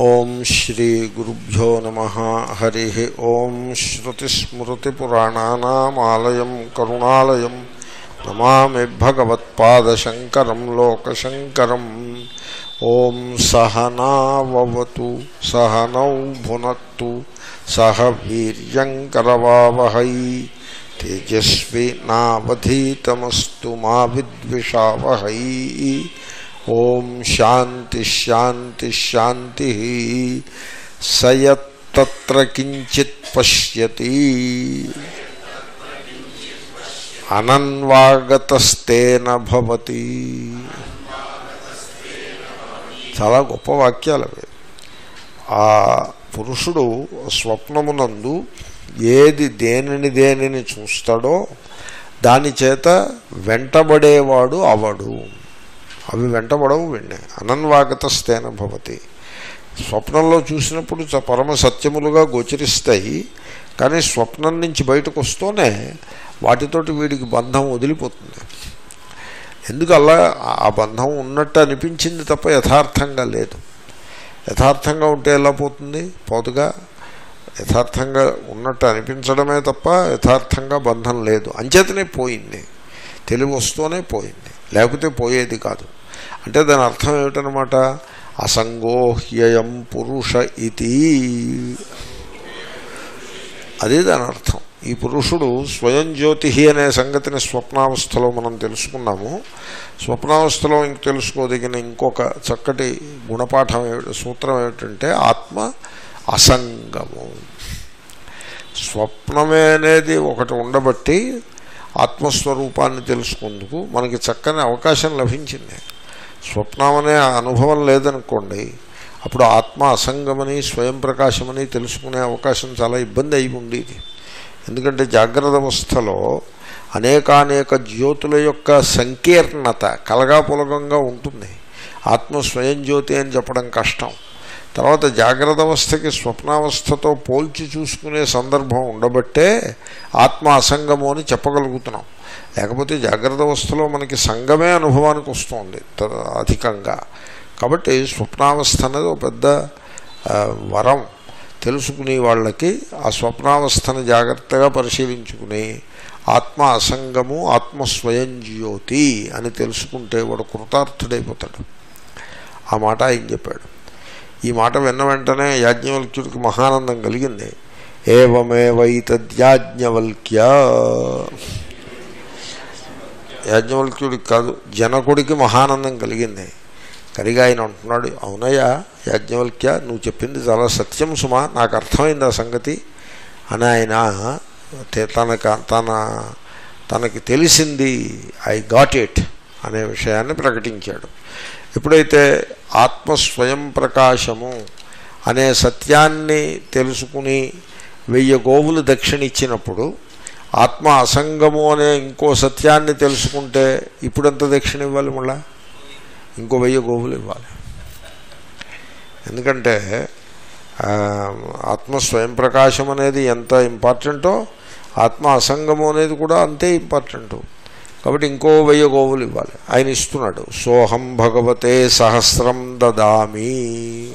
ॐ श्रीगुरुभ्यो नमः। हरिः ॐ श्रुतिस्मृतिपुराणानामालयं, करुणालयं। नमामि भगवत्पादशङ्करं लोकशङ्करम् ॐ सहनाववतु सहनौ भुन सह वीर्यङ्करवावहै तेजस्विनावधीतमस्तु मा विद्विषावहै। ఓం శాంతి శాంతి శాంతి సయత్తత్ర కించిత్ పశ్యతి. అనన్వాగతస్తేన భవతి. చాలా గొప్ప వాక్యాలు అవి. ఆ పురుషుడు స్వప్నమునందు ఏది దేనిని దేనిని చూస్తాడో దాని చేత వెంటబడేవాడు అవడు. అవి వెంటబడవు వెళ్ళి. అనన్వాగతస్థేన భవతి. స్వప్నంలో చూసినప్పుడు పరమ సత్యములుగా గోచరిస్తాయి కానీ స్వప్నం నుంచి బయటకు వస్తూనే వాటితోటి వీడికి బంధం వదిలిపోతుంది. ఎందుకు అలా ఆ బంధం ఉన్నట్టు అనిపించింది తప్ప యథార్థంగా లేదు. యథార్థంగా ఉంటే ఎలా పోతుంది? పోతుగా యథార్థంగా ఉన్నట్టు అనిపించడమే తప్ప యథార్థంగా బంధం లేదు. అంచేతనే పోయింది. తెలివి వస్తూనే పోయింది. లేకపోతే పోయేది కాదు. అంటే దాని అర్థం ఏమిటనమాట అసంగోహ్యయం పురుష ఇది అదే దాని అర్థం. ఈ పురుషుడు స్వయం జ్యోతి అనే సంగతిని స్వప్నావస్థలో మనం తెలుసుకున్నాము. స్వప్నావస్థలో ఇంక తెలుసుకోదగిన ఇంకొక చక్కటి గుణపాఠం ఏమిటి సూత్రం ఏమిటంటే ఆత్మ అసంగము. స్వప్నమే అనేది ఒకటి ఉండబట్టి ఆత్మస్వరూపాన్ని తెలుసుకుందుకు మనకి చక్కని అవకాశం లభించింది. స్వప్నమనే అనుభవం లేదనుకోండి అప్పుడు ఆత్మ అసంగమని స్వయం ప్రకాశమని తెలుసుకునే అవకాశం చాలా ఇబ్బంది అయి ఉండేది. ఎందుకంటే జాగ్రత్త అవస్థలో అనేకానేక జ్యోతుల యొక్క సంకీర్ణత కలగాపులగంగా ఉంటుంది. ఆత్మ స్వయం జ్యోతి అని చెప్పడం కష్టం. తర్వాత జాగ్రత్త అవస్థకి స్వప్నావస్థతో పోల్చి చూసుకునే సందర్భం ఉండబట్టే ఆత్మ అసంగము అని చెప్పగలుగుతున్నాం. లేకపోతే జాగ్రత్త అవస్థలో మనకి సంగమే అనుభవానికి వస్తుంది త- అధికంగా. కాబట్టి స్వప్నావస్థ అనేది ఒక పెద్ద వరం. తెలుసుకునే వాళ్ళకి ఆ స్వప్నావస్థను జాగ్రత్తగా పరిశీలించుకుని ఆత్మ అసంగము ఆత్మ స్వయం జ్యోతి అని తెలుసుకుంటే వాడు కృతార్థుడైపోతాడు. ఆ మాట ఆయన చెప్పాడు. ఈ మాట విన్న వెంటనే యాజ్ఞవల్క్యుడికి మహానందం కలిగింది. ఏవమేవైతద్యాజ్ఞవల్క్య. యాజ్ఞవల్క్యుడికి కాదు జనకుడికి మహానందం కలిగింది. కరిగా ఆయన అంటున్నాడు అవునయ్యా యాజ్ఞవల్క్య నువ్వు చెప్పింది చాలా సత్యం సుమా నాకు అర్థమైంది ఆ సంగతి. అని ఆయన తె- తనక తన తనకి తెలిసింది ఐ గాట్ ఇట్ అనే విషయాన్ని ప్రకటించాడు. ఎప్పుడైతే ఆత్మ స్వయం ప్రకాశము అనే సత్యాన్ని తెలుసుకుని వెయ్యి గోవులు దక్షిణ ఇచ్చినప్పుడు ఆత్మ అసంగము అనే ఇంకో సత్యాన్ని తెలుసుకుంటే ఇప్పుడంత దక్షిణ ఇవ్వాలి మళ్ళా? ఇంకో వెయ్యి గోవులు ఇవ్వాలి. ఎందుకంటే ఆత్మ స్వయం ప్రకాశం అనేది ఎంత ఇంపార్టెంటో ఆత్మ అసంగము అనేది కూడా అంతే ఇంపార్టెంట్. కాబట్టి ఇంకో వెయ్యి గోవులు ఇవ్వాలి. ఆయన ఇస్తున్నాడు. సోహం భగవతే సహస్రం దదామి.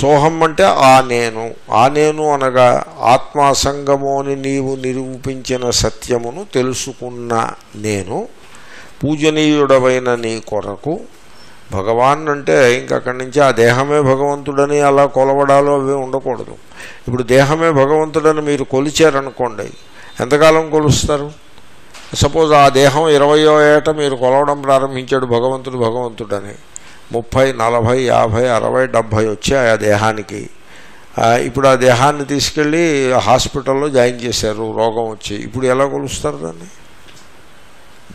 సోహం అంటే ఆ నేను. ఆ నేను అనగా ఆత్మాసంగము అని నీవు నిరూపించిన సత్యమును తెలుసుకున్న నేను పూజనీయుడవైన నీ కొరకు. భగవాన్ అంటే ఇంక అక్కడి నుంచి ఆ దేహమే భగవంతుడని అలా కొలవడాలు అవి ఉండకూడదు. ఇప్పుడు దేహమే భగవంతుడని మీరు కొలిచారనుకోండి ఎంతకాలం కొలుస్తారు? సపోజ్ ఆ దేహం ఇరవయో ఏట మీరు కొలవడం ప్రారంభించాడు భగవంతుడు భగవంతుడని. ముప్పై నలభై యాభై అరవై డెబ్భై వచ్చాయి ఆ దేహానికి. ఇప్పుడు ఆ దేహాన్ని తీసుకెళ్ళి హాస్పిటల్లో జాయిన్ చేశారు రోగం వచ్చి. ఇప్పుడు ఎలా కొలుస్తారు దాన్ని?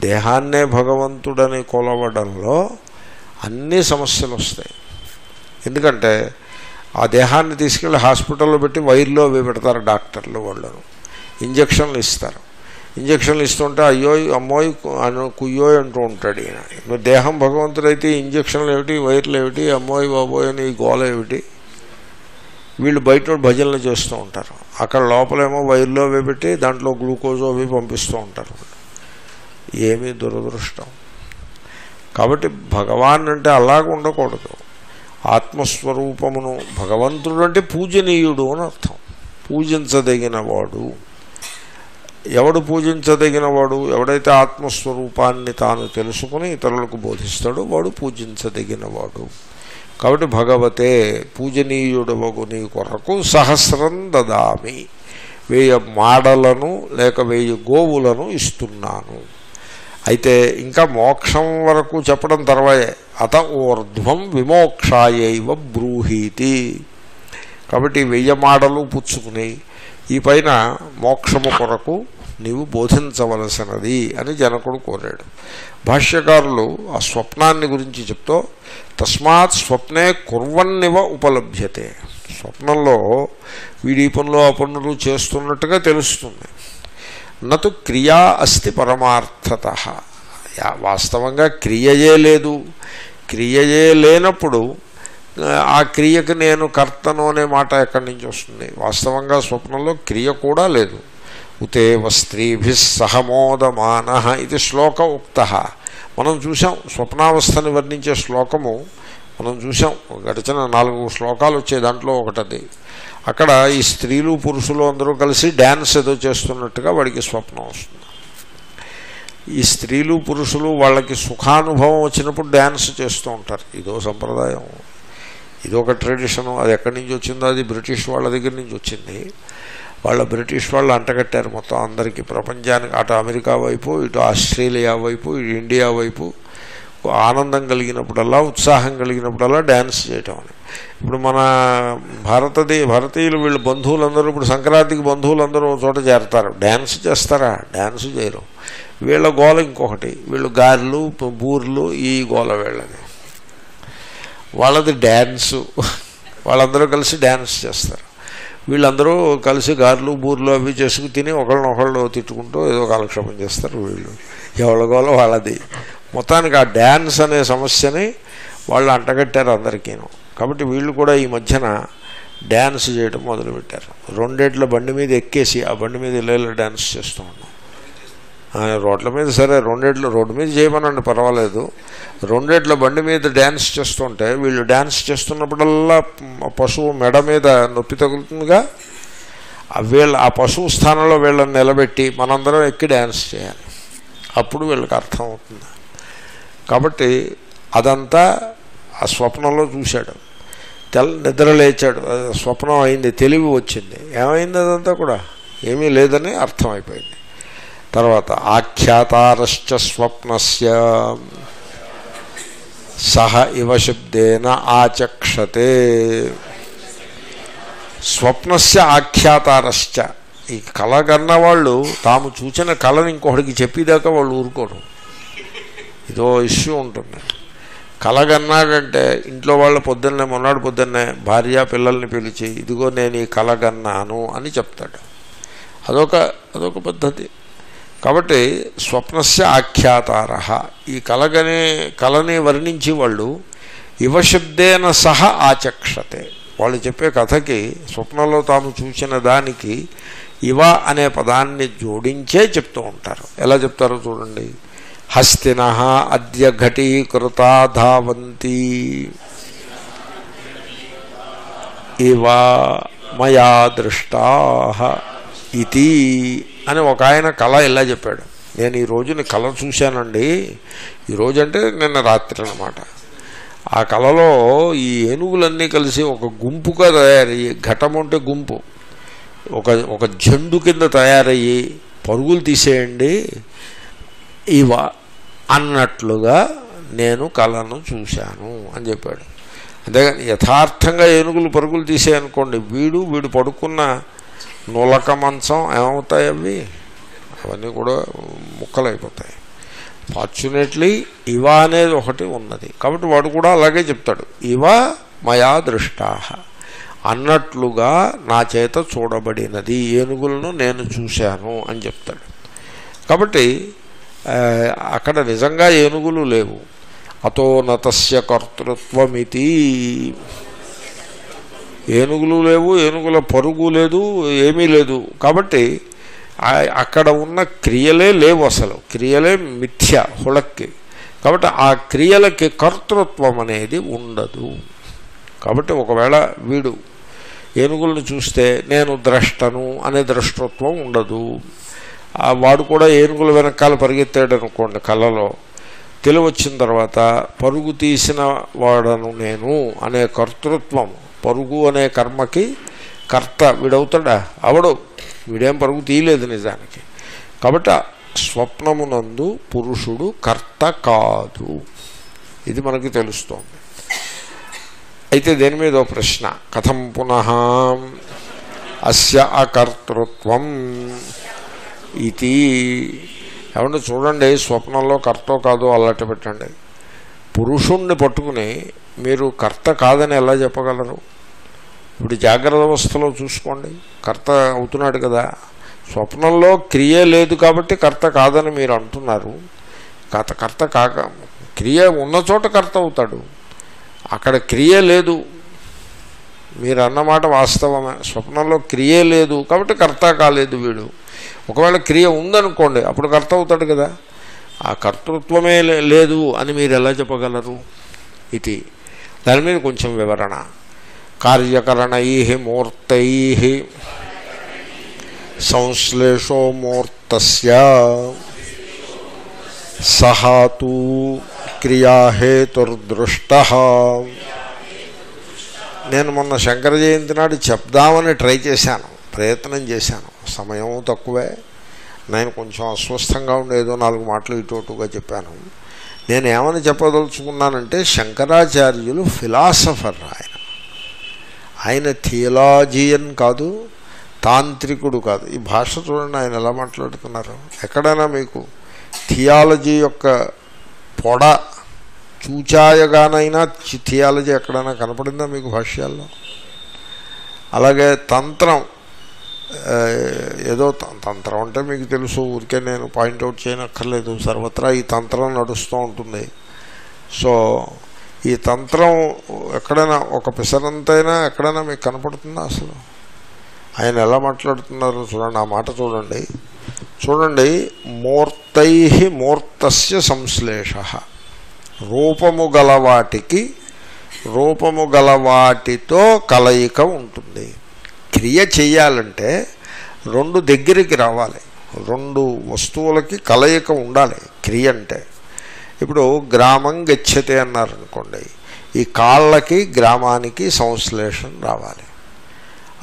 దేహాన్నే భగవంతుడని కొలవడంలో అన్ని సమస్యలు వస్తాయి. ఎందుకంటే ఆ దేహాన్ని తీసుకెళ్ళి హాస్పిటల్లో పెట్టి వైర్లో అవి పెడతారు డాక్టర్లు వాళ్ళను. ఇంజక్షన్లు ఇస్తారు. ఇంజక్షన్లు ఇస్తుంటే అయ్యో అమ్మోయ్ అను కుయ్యోయ్ అంటూ ఉంటాడు ఈయన. మరి దేహం భగవంతుడైతే ఇంజక్షన్లు ఏమిటి వైర్లు ఏమిటి అమ్మోయ్ బాబోయ్ అని గోల ఏమిటి? వీళ్ళు బయట భజనలు చేస్తూ ఉంటారు. అక్కడ లోపలేమో వైర్లో అవి పెట్టి దాంట్లో గ్లూకోజ్ అవి పంపిస్తూ ఉంటారు. ఏమీ దురదృష్టం. కాబట్టి భగవాన్ అంటే అలాగ ఉండకూడదు. ఆత్మస్వరూపమును భగవంతుడు అంటే పూజనీయుడు అని అర్థం. పూజించదగినవాడు ఎవడు పూజించదగినవాడు ఎవడైతే ఆత్మస్వరూపాన్ని తాను తెలుసుకుని ఇతరులకు బోధిస్తాడో వాడు పూజించదగినవాడు. కాబట్టి భగవతే పూజనీయుడవగు నీ కొరకు సహస్రం దదామి. వెయ్యి మాడలను లేక వెయ్యి గోవులను ఇస్తున్నాను. అయితే ఇంకా మోక్షం వరకు చెప్పడం తర్వాయే. అత ఊర్ధ్వం విమోక్షాయైవ బ్రూహీతి. కాబట్టి వెయ్యి మాడలు పుచ్చుకుని ఈ పైన మోక్షము కొరకు నీవు బోధించవలసినది అని జనకుడు కోరాడు. భాష్యకారులు ఆ స్వప్నాన్ని గురించి చెప్తూ తస్మాత్ స్వప్నే కుర్వన్నివ ఉపలభ్యతే. స్వప్నంలో వీడి పనులు ఆ పనులు చేస్తున్నట్టుగా తెలుస్తుంది. నటు క్రియా అస్తి పరమార్థత. వాస్తవంగా క్రియయే లేదు. క్రియయే లేనప్పుడు ఆ క్రియకు నేను కర్తను అనే మాట ఎక్కడి నుంచి వస్తుంది? వాస్తవంగా స్వప్నంలో క్రియ కూడా లేదు. ఉతేవ స్త్రీభి సహమోదమాన ఇది శ్లోక ఉక్త మనం చూసాం స్వప్నావస్థని వర్ణించే శ్లోకము మనం చూసాం గడిచిన నాలుగు శ్లోకాలు వచ్చే దాంట్లో ఒకటది. అక్కడ ఈ స్త్రీలు పురుషులు అందరూ కలిసి డ్యాన్స్ ఏదో చేస్తున్నట్టుగా వాడికి స్వప్నం వస్తుంది. ఈ స్త్రీలు పురుషులు వాళ్ళకి సుఖానుభవం వచ్చినప్పుడు డ్యాన్స్ చేస్తూ ఉంటారు. ఇదో సంప్రదాయం. ఇది ఒక ట్రెడిషను. అది ఎక్కడి నుంచి వచ్చిందో అది బ్రిటిష్ వాళ్ళ దగ్గర నుంచి వచ్చింది. వాళ్ళ బ్రిటిష్ వాళ్ళు అంటగట్టారు మొత్తం అందరికీ. ప్రపంచానికి అటు అమెరికా వైపు ఇటు ఆస్ట్రేలియా వైపు ఇటు ఇండియా వైపు. ఆనందం కలిగినప్పుడల్లా ఉత్సాహం కలిగినప్పుడల్లా డ్యాన్స్ చేయటం అని. ఇప్పుడు మన భారతదే భారతీయులు వీళ్ళ బంధువులందరూ ఇప్పుడు సంక్రాంతికి బంధువులందరూ చోట చేరతారు. డ్యాన్స్ చేస్తారా? డ్యాన్స్ చేయరు. వీళ్ళ గోల ఇంకొకటి. వీళ్ళు గారెలు బూర్లు ఈ గోల వీళ్ళది. వాళ్ళది డ్యాన్సు. వాళ్ళందరూ కలిసి డ్యాన్స్ చేస్తారు. వీళ్ళందరూ కలిసి గారెలు బూర్లు అవి చేసుకు తిని ఒకళ్ళనొకళ్ళు తిట్టుకుంటూ ఏదో కాలక్షేపం చేస్తారు వీళ్ళు. ఎవరికోలో వాళ్ళది. మొత్తానికి ఆ డ్యాన్స్ అనే సమస్యని వాళ్ళు అంటగట్టారు అందరికీను. కాబట్టి వీళ్ళు కూడా ఈ మధ్యన డ్యాన్స్ చేయడం మొదలుపెట్టారు. రెండేట్ల బండి మీద ఎక్కేసి ఆ బండి మీద ఇళ్ళ డ్యాన్స్ చేస్తూ ఉన్నాం. రోడ్ల మీద సరే రెండేట్లు రోడ్డు మీద చేయమనండి పర్వాలేదు. రెండేట్ల బండి మీద డ్యాన్స్ చేస్తుంటే వీళ్ళు డ్యాన్స్ చేస్తున్నప్పుడల్లా పశువు మెడ మీద నొప్పి తగులుతుందిగా. వీళ్ళ ఆ పశువు స్థానంలో వీళ్ళని నిలబెట్టి మనందరం ఎక్కి డ్యాన్స్ చేయాలి. అప్పుడు వీళ్ళకి అర్థం అవుతుంది కాబట్టి అదంతా ఆ స్వప్నంలో చూశాడు. తెల్ల నిద్ర లేచాడు. స్వప్నం అయింది తెలివి వచ్చింది. ఏమైంది అదంతా కూడా? ఏమీ లేదని అర్థమైపోయింది. తర్వాత ఆఖ్యాతారశ్చ స్వప్నస్య. సహ ఇవ శబ్దేన ఆచక్షతే. స్వప్నస్య ఆఖ్యాతారశ్చ. ఈ కళ కన్న వాళ్ళు తాము చూసిన కళను ఇంకొకటికి చెప్పేదాకా వాళ్ళు ఊరుకోరు. ఇదో ఇష్యూ ఉంటుంది. కలగన్నాడంటే ఇంట్లో వాళ్ళ పొద్దున్నే మొన్నాడు పొద్దున్నే భార్య పిల్లల్ని పిలిచి ఇదిగో నేను ఈ కలగన్నాను అని చెప్తాడు. అదొక అదొక పద్ధతి. కాబట్టి స్వప్నస్య ఆఖ్యాతార. ఈ కలగనే కళని వర్ణించి వాళ్ళు యువశబ్దేన సహ ఆచక్షతే. వాళ్ళు చెప్పే కథకి స్వప్నంలో తాము చూసిన దానికి ఇవ అనే పదాన్ని జోడించే చెప్తూ ఉంటారు. ఎలా చెప్తారో చూడండి. హస్తిన అద్య ఘటీకృత ధావంతి. ఇవ మయా దృష్టా ఇది అని ఒక ఆయన కళ ఇలా చెప్పాడు. నేను ఈ రోజుని కళ చూశానండి. ఈరోజు అంటే నిన్న రాత్రి అనమాట ఆ కళలో ఈ ఏనుగులన్నీ కలిసి ఒక గుంపుగా తయారయ్యి ఘటం అంటే గుంపు. ఒక ఒక జండు కింద తయారయ్యి పరుగులు తీసేయండి. ఇవ అన్నట్లుగా నేను కళను చూశాను అని చెప్పాడు. అంతేగాని యథార్థంగా ఏనుగులు పరుగులు తీసేయనుకోండి. వీడు వీడు పడుకున్న నులక మంచం ఏమవుతాయి అవి? అవన్నీ కూడా ముక్కలైపోతాయి. ఫార్చునేట్లీ ఇవ అనేది ఒకటి ఉన్నది. కాబట్టి వాడు కూడా అలాగే చెప్తాడు. ఇవ మయా దృష్టా. అన్నట్లుగా నా చేత చూడబడినది ఏనుగులను నేను చూశాను అని చెప్తాడు. కాబట్టి అక్కడ నిజంగా ఏనుగులు లేవు. అతో నతస్య కర్తృత్వమితి. ఏనుగులు లేవు ఏనుగుల పరుగు లేదు ఏమీ లేదు. కాబట్టి అక్కడ ఉన్న క్రియలే లేవు అసలు. క్రియలే మిథ్య హుళక్కి. కాబట్టి ఆ క్రియలకి కర్తృత్వం అనేది ఉండదు. కాబట్టి ఒకవేళ వీడు ఏనుగులను చూస్తే నేను ద్రష్టను అనే ద్రష్టత్వం ఉండదు. ఆ వాడు కూడా ఏనుగుల వెనకాల పరిగెత్తాడు అనుకోండి కళలో తెలివచ్చిన తర్వాత పరుగు తీసిన వాడను నేను అనే కర్తృత్వం పరుగు అనే కర్మకి కర్త వీడవుతాడా? అవడు వీడేం పరుగు తీయలేదు నిజానికి. కాబట్టి స్వప్నమునందు పురుషుడు కర్త కాదు. ఇది మనకి తెలుస్తోంది. అయితే దేని మీద ప్రశ్న? కథం పునః అస్య అకర్తృత్వం ఇది ఏమంటే చూడండి స్వప్నంలో కర్తో కాదో అల్లట పెట్టండి. పురుషుణ్ణి పట్టుకుని మీరు కర్త కాదని ఎలా చెప్పగలరు? ఇప్పుడు జాగ్రత్త అవస్థలో చూసుకోండి. కర్త అవుతున్నాడు కదా. స్వప్నంలో క్రియ లేదు కాబట్టి కర్త కాదని మీరు అంటున్నారు. కర్త కర్త కాక క్రియ ఉన్న చోట కర్త అవుతాడు. అక్కడ క్రియ లేదు. మీరు అన్నమాట వాస్తవమే. స్వప్నంలో క్రియ లేదు కాబట్టి కర్త కాలేదు వీడు. ఒకవేళ క్రియ ఉందనుకోండి అప్పుడు కర్త అవుతాడు కదా. ఆ కర్తృత్వమే లే- లేదు అని మీరు ఎలా చెప్పగలరు? ఇది దాని మీద కొంచెం వివరణ. కార్యకరణై మూర్తై సంశ్లేషో మూర్తస్య సహాతు క్రియాహేతుర్దృష్ట. నేను మొన్న శంకర జయంతి నాడు చెప్దామని ట్రై చేశాను ప్రయత్నం చేశాను. సమయం తక్కువే. నేను కొంచెం అస్వస్థంగా ఉండేదో నాలుగు మాటలు ఇటు అటుగా చెప్పాను. నేను ఏమని చెప్పదలుచుకున్నానంటే శంకరాచార్యులు ఫిలాసఫర్ ఆయన. ఆయన థియలాజియన్ కాదు తాంత్రికుడు కాదు. ఈ భాష చూడండి ఆయన ఎలా మాట్లాడుతున్నారు? ఎక్కడైనా మీకు థియాలజీ యొక్క పొడ చూచాయగానైనా థియాలజీ ఎక్కడైనా కనపడిందా మీకు భాష్యాల్లో? అలాగే తంత్రం ఏదో త- తంత్రం అంటే మీకు తెలుసు ఊరికే నేను పాయింట్అవుట్ చేయనక్కర్లేదు. సర్వత్రా ఈ తంత్రం నడుస్తూ ఉంటుంది. సో ఈ తంత్రం ఎక్కడైనా ఒక పిసరంతైనా ఎక్కడైనా మీకు కనపడుతుందా అసలు? ఆయన ఎలా మాట్లాడుతున్నారో చూడండి ఆ మాట చూడండి. చూడండి మూర్తై మూర్తస్య సంశ్లేష. రూపము గలవాటికి రూపము గలవాటితో కలయిక ఉంటుంది. క్రియ చేయాలంటే రెండు దగ్గరికి రావాలి. రెండు వస్తువులకి కలయిక ఉండాలి. క్రియ అంటే ఇప్పుడు గ్రామం గచ్చతే అన్నారనుకోండి. ఈ కాళ్ళకి గ్రామానికి సంశ్లేషణ రావాలి.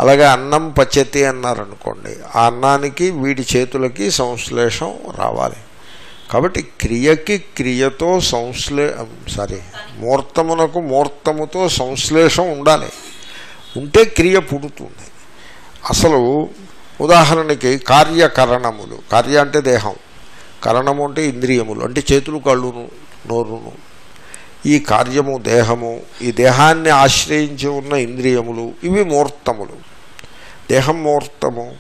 అలాగే అన్నం పచ్చతి అన్నారనుకోండి. ఆ అన్నానికి వీడి చేతులకి సంశ్లేషం రావాలి. కాబట్టి క్రియకి క్రియతో సంశ్లే సారీ మూర్తమునకు మూర్తముతో సంశ్లేషం ఉండాలి. ఉంటే క్రియ పుడుతుంది. అసలు ఉదాహరణకి కార్యకరణములు. కార్య అంటే దేహం. కరణము అంటే ఇంద్రియములు. అంటే చేతులు కళ్ళును నోరును. ఈ కార్యము దేహము ఈ దేహాన్ని ఆశ్రయించి ఉన్న ఇంద్రియములు ఇవి మూర్తములు. దేహం మూర్తము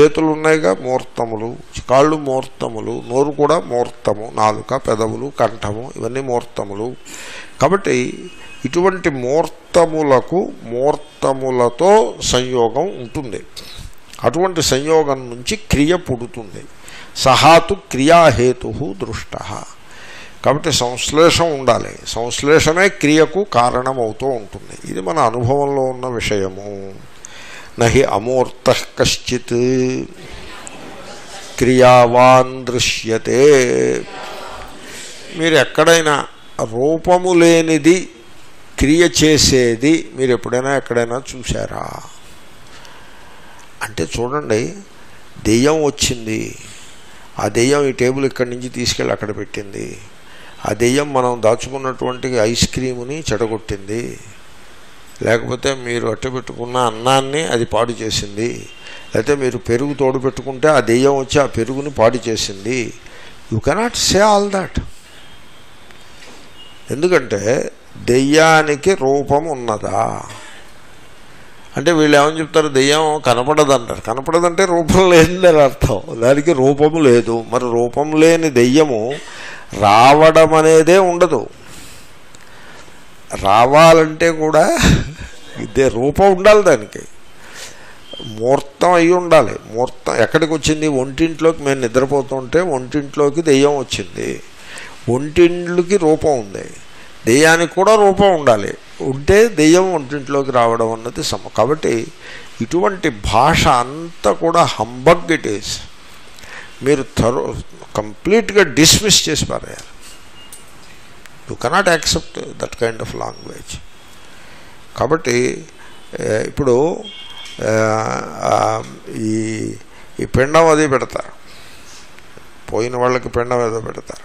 చేతులు ఉన్నాయిగా మూర్తములు కాళ్ళు మూర్తములు నోరు కూడా మూర్తము నాలుక పెదవులు కంఠము ఇవన్నీ మూర్తములు. కాబట్టి ఇటువంటి మూర్తములకు మూర్తములతో సంయోగం ఉంటుంది. అటువంటి సంయోగం నుంచి క్రియ పుడుతుంది. సహాతు క్రియాహేతు దృష్ట. కాబట్టి సంశ్లేషం ఉండాలి. సంశ్లేషమే క్రియకు కారణమవుతూ ఉంటుంది. ఇది మన అనుభవంలో ఉన్న విషయము. నహి అమూర్త కశ్చిత్. క్రియావాన్ దృశ్యతే. మీరు ఎక్కడైనా రూపము లేనిది క్రియ చేసేది మీరు ఎప్పుడైనా ఎక్కడైనా చూసారా అంటే చూడండి దెయ్యం వచ్చింది. ఆ దెయ్యం ఈ టేబుల్ ఇక్కడి నుంచి తీసుకెళ్ళి అక్కడ పెట్టింది. ఆ దెయ్యం మనం దాచుకున్నటువంటి ఐస్ క్రీముని చెడగొట్టింది. లేకపోతే మీరు అట్టు పెట్టుకున్న అన్నాన్ని అది పాడు చేసింది. లేకపోతే మీరు పెరుగు తోడు పెట్టుకుంటే ఆ దెయ్యం వచ్చి ఆ పెరుగుని పాడు చేసింది. You cannot say all that ఎందుకంటే దెయ్యానికి రూపం ఉన్నదా అంటే వీళ్ళు ఏమని చెప్తారు? దెయ్యం కనపడదంటారు. కనపడదంటే రూపం లేదని అర్థం. దానికి రూపము లేదు. మరి రూపం లేని దెయ్యము రావడం అనేదే ఉండదు. రావాలంటే కూడా ఇదే రూపం ఉండాలి దానికి. మూర్తం అయి ఉండాలి. మూర్తం ఎక్కడికి వచ్చింది? ఒంటింట్లోకి మేము నిద్రపోతుంటే ఒంటింట్లోకి దెయ్యం వచ్చింది. ఒంటింట్లోకి రూపం ఉంది. దెయ్యానికి కూడా రూపం ఉండాలి. ఉంటే దెయ్యం ఒంటింట్లోకి రావడం అన్నది సమ కాబట్టి ఇటువంటి భాష అంతా కూడా హంబగ్ ఇట్ ఈస్ మీరు థరో కంప్లీట్గా డిస్మిస్ చేసి పారేయాలి. You cannot accept that kind of language కాబట్టి ఇప్పుడు ఈ ఈ పిండం అది పెడతారు. పోయిన వాళ్ళకి పిండం ఏదో పెడతారు.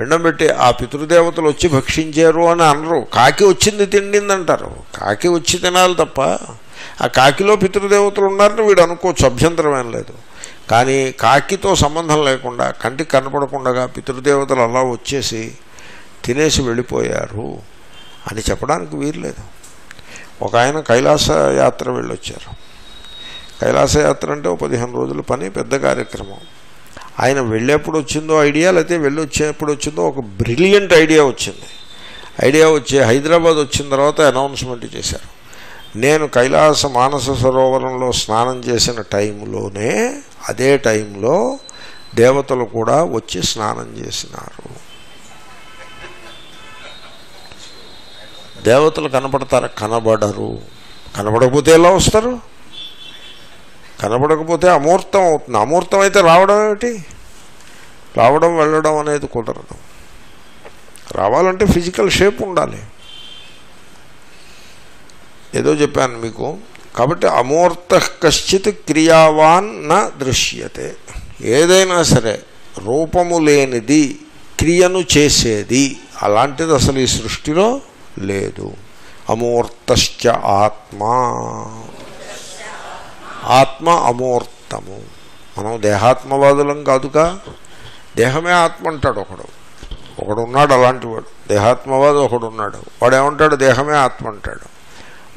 పిండం పెట్టి ఆ పితృదేవతలు వచ్చి భక్షించారు అని అనరు. కాకి వచ్చింది తిండిందంటారు. కాకి వచ్చి తినాలి తప్ప ఆ కాకిలో పితృదేవతలు ఉన్నారని వీడు అనుకోవచ్చు అభ్యంతరం లేదు. కానీ కాకితో సంబంధం లేకుండా కంటికి కనపడకుండా పితృదేవతలు అలా వచ్చేసి తినేసి వెళ్ళిపోయారు అని చెప్పడానికి వీర్లేదు ఒక ఆయన కైలాస యాత్ర వెళ్ళొచ్చారు. కైలాస యాత్ర అంటే పదిహేను రోజుల పని పెద్ద కార్యక్రమం. ఆయన వెళ్ళేప్పుడు వచ్చిందో ఐడియా లేకపోతే వెళ్ళి వచ్చేప్పుడు వచ్చిందో ఒక బ్రిలియంట్ ఐడియా వచ్చింది. ఐడియా వచ్చి హైదరాబాద్ వచ్చిన తర్వాత అనౌన్స్మెంట్ చేశారు. నేను కైలాస మానస సరోవరంలో స్నానం చేసిన టైంలోనే అదే టైంలో దేవతలు కూడా వచ్చి స్నానం చేసినారు. దేవతలు కనపడతారా? కనబడరు. కనబడకపోతే ఎలా వస్తారు? కనబడకపోతే అమూర్తం అవుతుంది. అమూర్తం అయితే రావడం ఏమిటి? రావడం వెళ్ళడం అనేది కుదరదు. రావాలంటే ఫిజికల్ షేప్ ఉండాలి. ఏదో చెప్పాను మీకు. కాబట్టి అమూర్త కశ్చిత్ క్రియావాన్ నా దృశ్యతే. ఏదైనా సరే రూపము లేనిది క్రియను చేసేది అలాంటిది అసలు ఈ సృష్టిలో లేదు. అమూర్తశ్చ ఆత్మా. ఆత్మ అమూర్తము. మనం దేహాత్మవాదులం కాదుగా? దేహమే ఆత్మ అంటాడు ఒకడు. ఒకడు ఉన్నాడు అలాంటి వాడు. దేహాత్మవాదు ఒకడు ఉన్నాడు. వాడు ఏమంటాడు దేహమే ఆత్మ అంటాడు.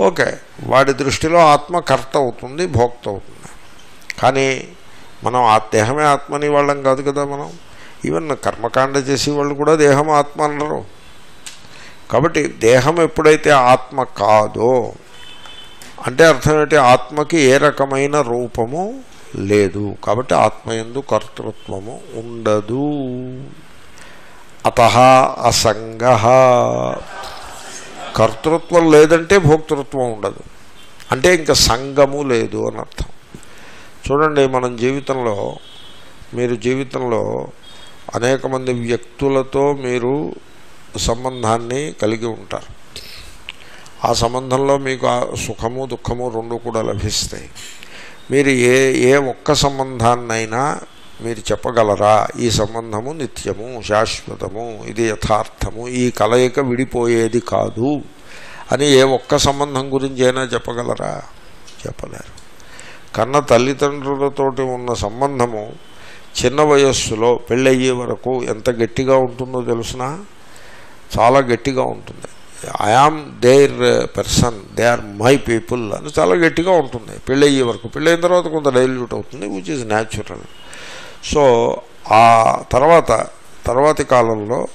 ఓకే వాడి దృష్టిలో ఆత్మ కర్త అవుతుంది భోక్త అవుతుంది. కానీ మనం ఆ దేహమే ఆత్మని వాళ్ళం కాదు కదా మనం? ఈవెన్ కర్మకాండ చేసే వాళ్ళు కూడా దేహం ఆత్మ అనరు. కాబట్టి దేహం ఎప్పుడైతే ఆత్మ కాదో అంటే అర్థం ఏంటి? ఆత్మకి ఏ రకమైన రూపము లేదు. కాబట్టి ఆత్మయందు కర్తృత్వము ఉండదు. అత అసంగ. కర్తృత్వం లేదంటే భోక్తృత్వం ఉండదు. అంటే ఇంకా సంగము లేదు అని అర్థం. చూడండి మనం జీవితంలో మీరు జీవితంలో అనేక మంది వ్యక్తులతో మీరు సంబంధాన్ని కలిగి ఉంటారు. ఆ సంబంధంలో మీకు ఆ సుఖము దుఃఖము రెండు కూడా లభిస్తాయి. మీరు ఏ ఏ ఒక్క సంబంధాన్నైనా మీరు చెప్పగలరా? ఈ సంబంధము నిత్యము శాశ్వతము ఇది యథార్థము ఈ కలయిక విడిపోయేది కాదు అని ఏ ఒక్క సంబంధం గురించి అయినా చెప్పగలరా? చెప్పలేరు. కన్న తల్లిదండ్రులతోటి ఉన్న సంబంధము చిన్న వయస్సులో పెళ్ళయ్యే వరకు ఎంత గట్టిగా ఉంటుందో తెలిసినా? చాలా గట్టిగా ఉంటుంది. I am their person they are my people అని చాలా గట్టిగా ఉంటుంది. పెళ్ళయ్యే వరకు. పెళ్ళైన తర్వాత కొంత డైల్యూట్ అవుతుంది విచ్ ఈజ్ న్యాచురల్ సో ఆ తర్వాత తర్వాతి కాలంలో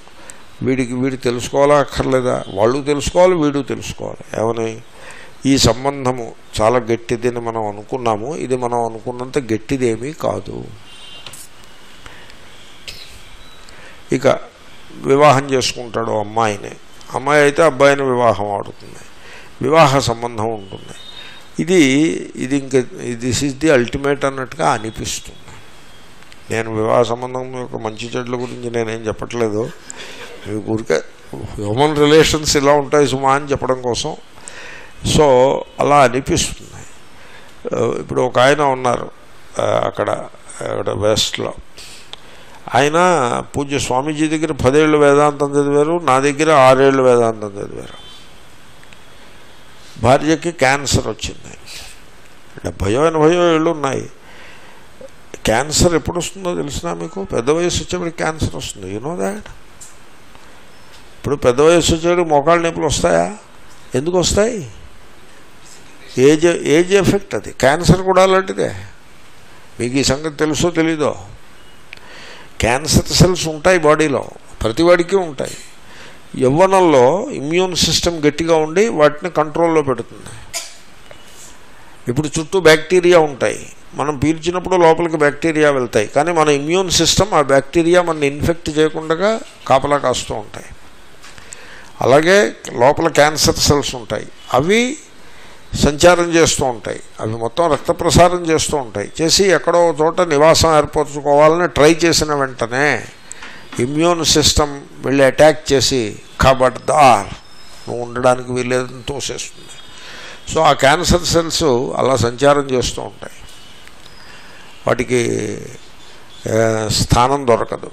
వీడికి వీడు తెలుసుకోవాలా అక్కర్లేదా? వాళ్ళు తెలుసుకోవాలి వీడు తెలుసుకోవాలి. ఏమని? ఈ సంబంధము చాలా గట్టిదని మనం అనుకున్నాము. ఇది మనం అనుకున్నంత గట్టిదేమీ కాదు. ఇక వివాహం చేసుకుంటాడు అమ్మాయిని. అమ్మాయి అయితే అబ్బాయిని వివాహం ఆడుతుంది. వివాహ సంబంధం ఉంటుంది. ఇది ఇది ఇంక దిస్ ఈజ్ ది అల్టిమేట్ అన్నట్టుగా అనిపిస్తుంది. నేను వివాహ సంబంధం యొక్క మంచి చెడ్ల గురించి నేనేం చెప్పట్లేదు. మీ ఊరికే హ్యూమన్ రిలేషన్స్ ఇలా ఉంటాయి సుమా అని చెప్పడం కోసం. సో అలా అనిపిస్తుంది. ఇప్పుడు ఒక ఆయన ఉన్నారు అక్కడ అక్కడ వెస్ట్లో ఆయన పూజ్య స్వామీజీ దగ్గర పదేళ్ళు వేదాంతం చదివారు నా దగ్గర ఆరేళ్ళు వేదాంతం చదివారు. భార్యకి క్యాన్సర్ వచ్చింది. డెబ్భయో ఎనభయో ఏళ్ళు ఉన్నాయి. క్యాన్సర్ ఎప్పుడు వస్తుందో తెలిసినా మీకు? పెద్ద వయసు వచ్చేప్పటికి క్యాన్సర్ వస్తుంది. యూనో దాట్ ఇప్పుడు పెద్ద వయసు వచ్చేప్పటికి మోకాళ్ళ నొప్పులు వస్తాయా? ఎందుకు వస్తాయి? ఏజ్ ఏజ్ ఎఫెక్ట్ అది. క్యాన్సర్ కూడా అలాంటిదే. మీకు ఈ సంగతి తెలుసో తెలీదో? క్యాన్సర్ సెల్స్ ఉంటాయి బాడీలో ప్రతివాడికి ఉంటాయి. యవ్వనంలో ఇమ్యూన్ సిస్టమ్ గట్టిగా ఉండి వాటిని కంట్రోల్లో పెడుతుంది. ఇప్పుడు చుట్టూ బ్యాక్టీరియా ఉంటాయి. మనం పీల్చినప్పుడు లోపలికి బ్యాక్టీరియా వెళ్తాయి. కానీ మన ఇమ్యూన్ సిస్టమ్ ఆ బ్యాక్టీరియా మన ఇన్ఫెక్ట్ చేయకుండా కాపలా కాస్తూ ఉంటాయి. అలాగే లోపల క్యాన్సర్ సెల్స్ ఉంటాయి. అవి సంచారం చేస్తూ ఉంటాయి. అవి మొత్తం రక్త ప్రసారం చేస్తూ ఉంటాయి. చేసి ఎక్కడో చోట నివాసం ఏర్పరచుకోవాలని ట్రై చేసిన వెంటనే ఇమ్యూన్ సిస్టమ్ వెళ్ళి అటాక్ చేసి కబడ్దార్. నువ్వు ఉండడానికి వీల్లేదని తోసేస్తుంది. సో ఆ క్యాన్సర్ సెల్స్ అలా సంచారం చేస్తూ ఉంటాయి. వాటికి స్థానం దొరకదు.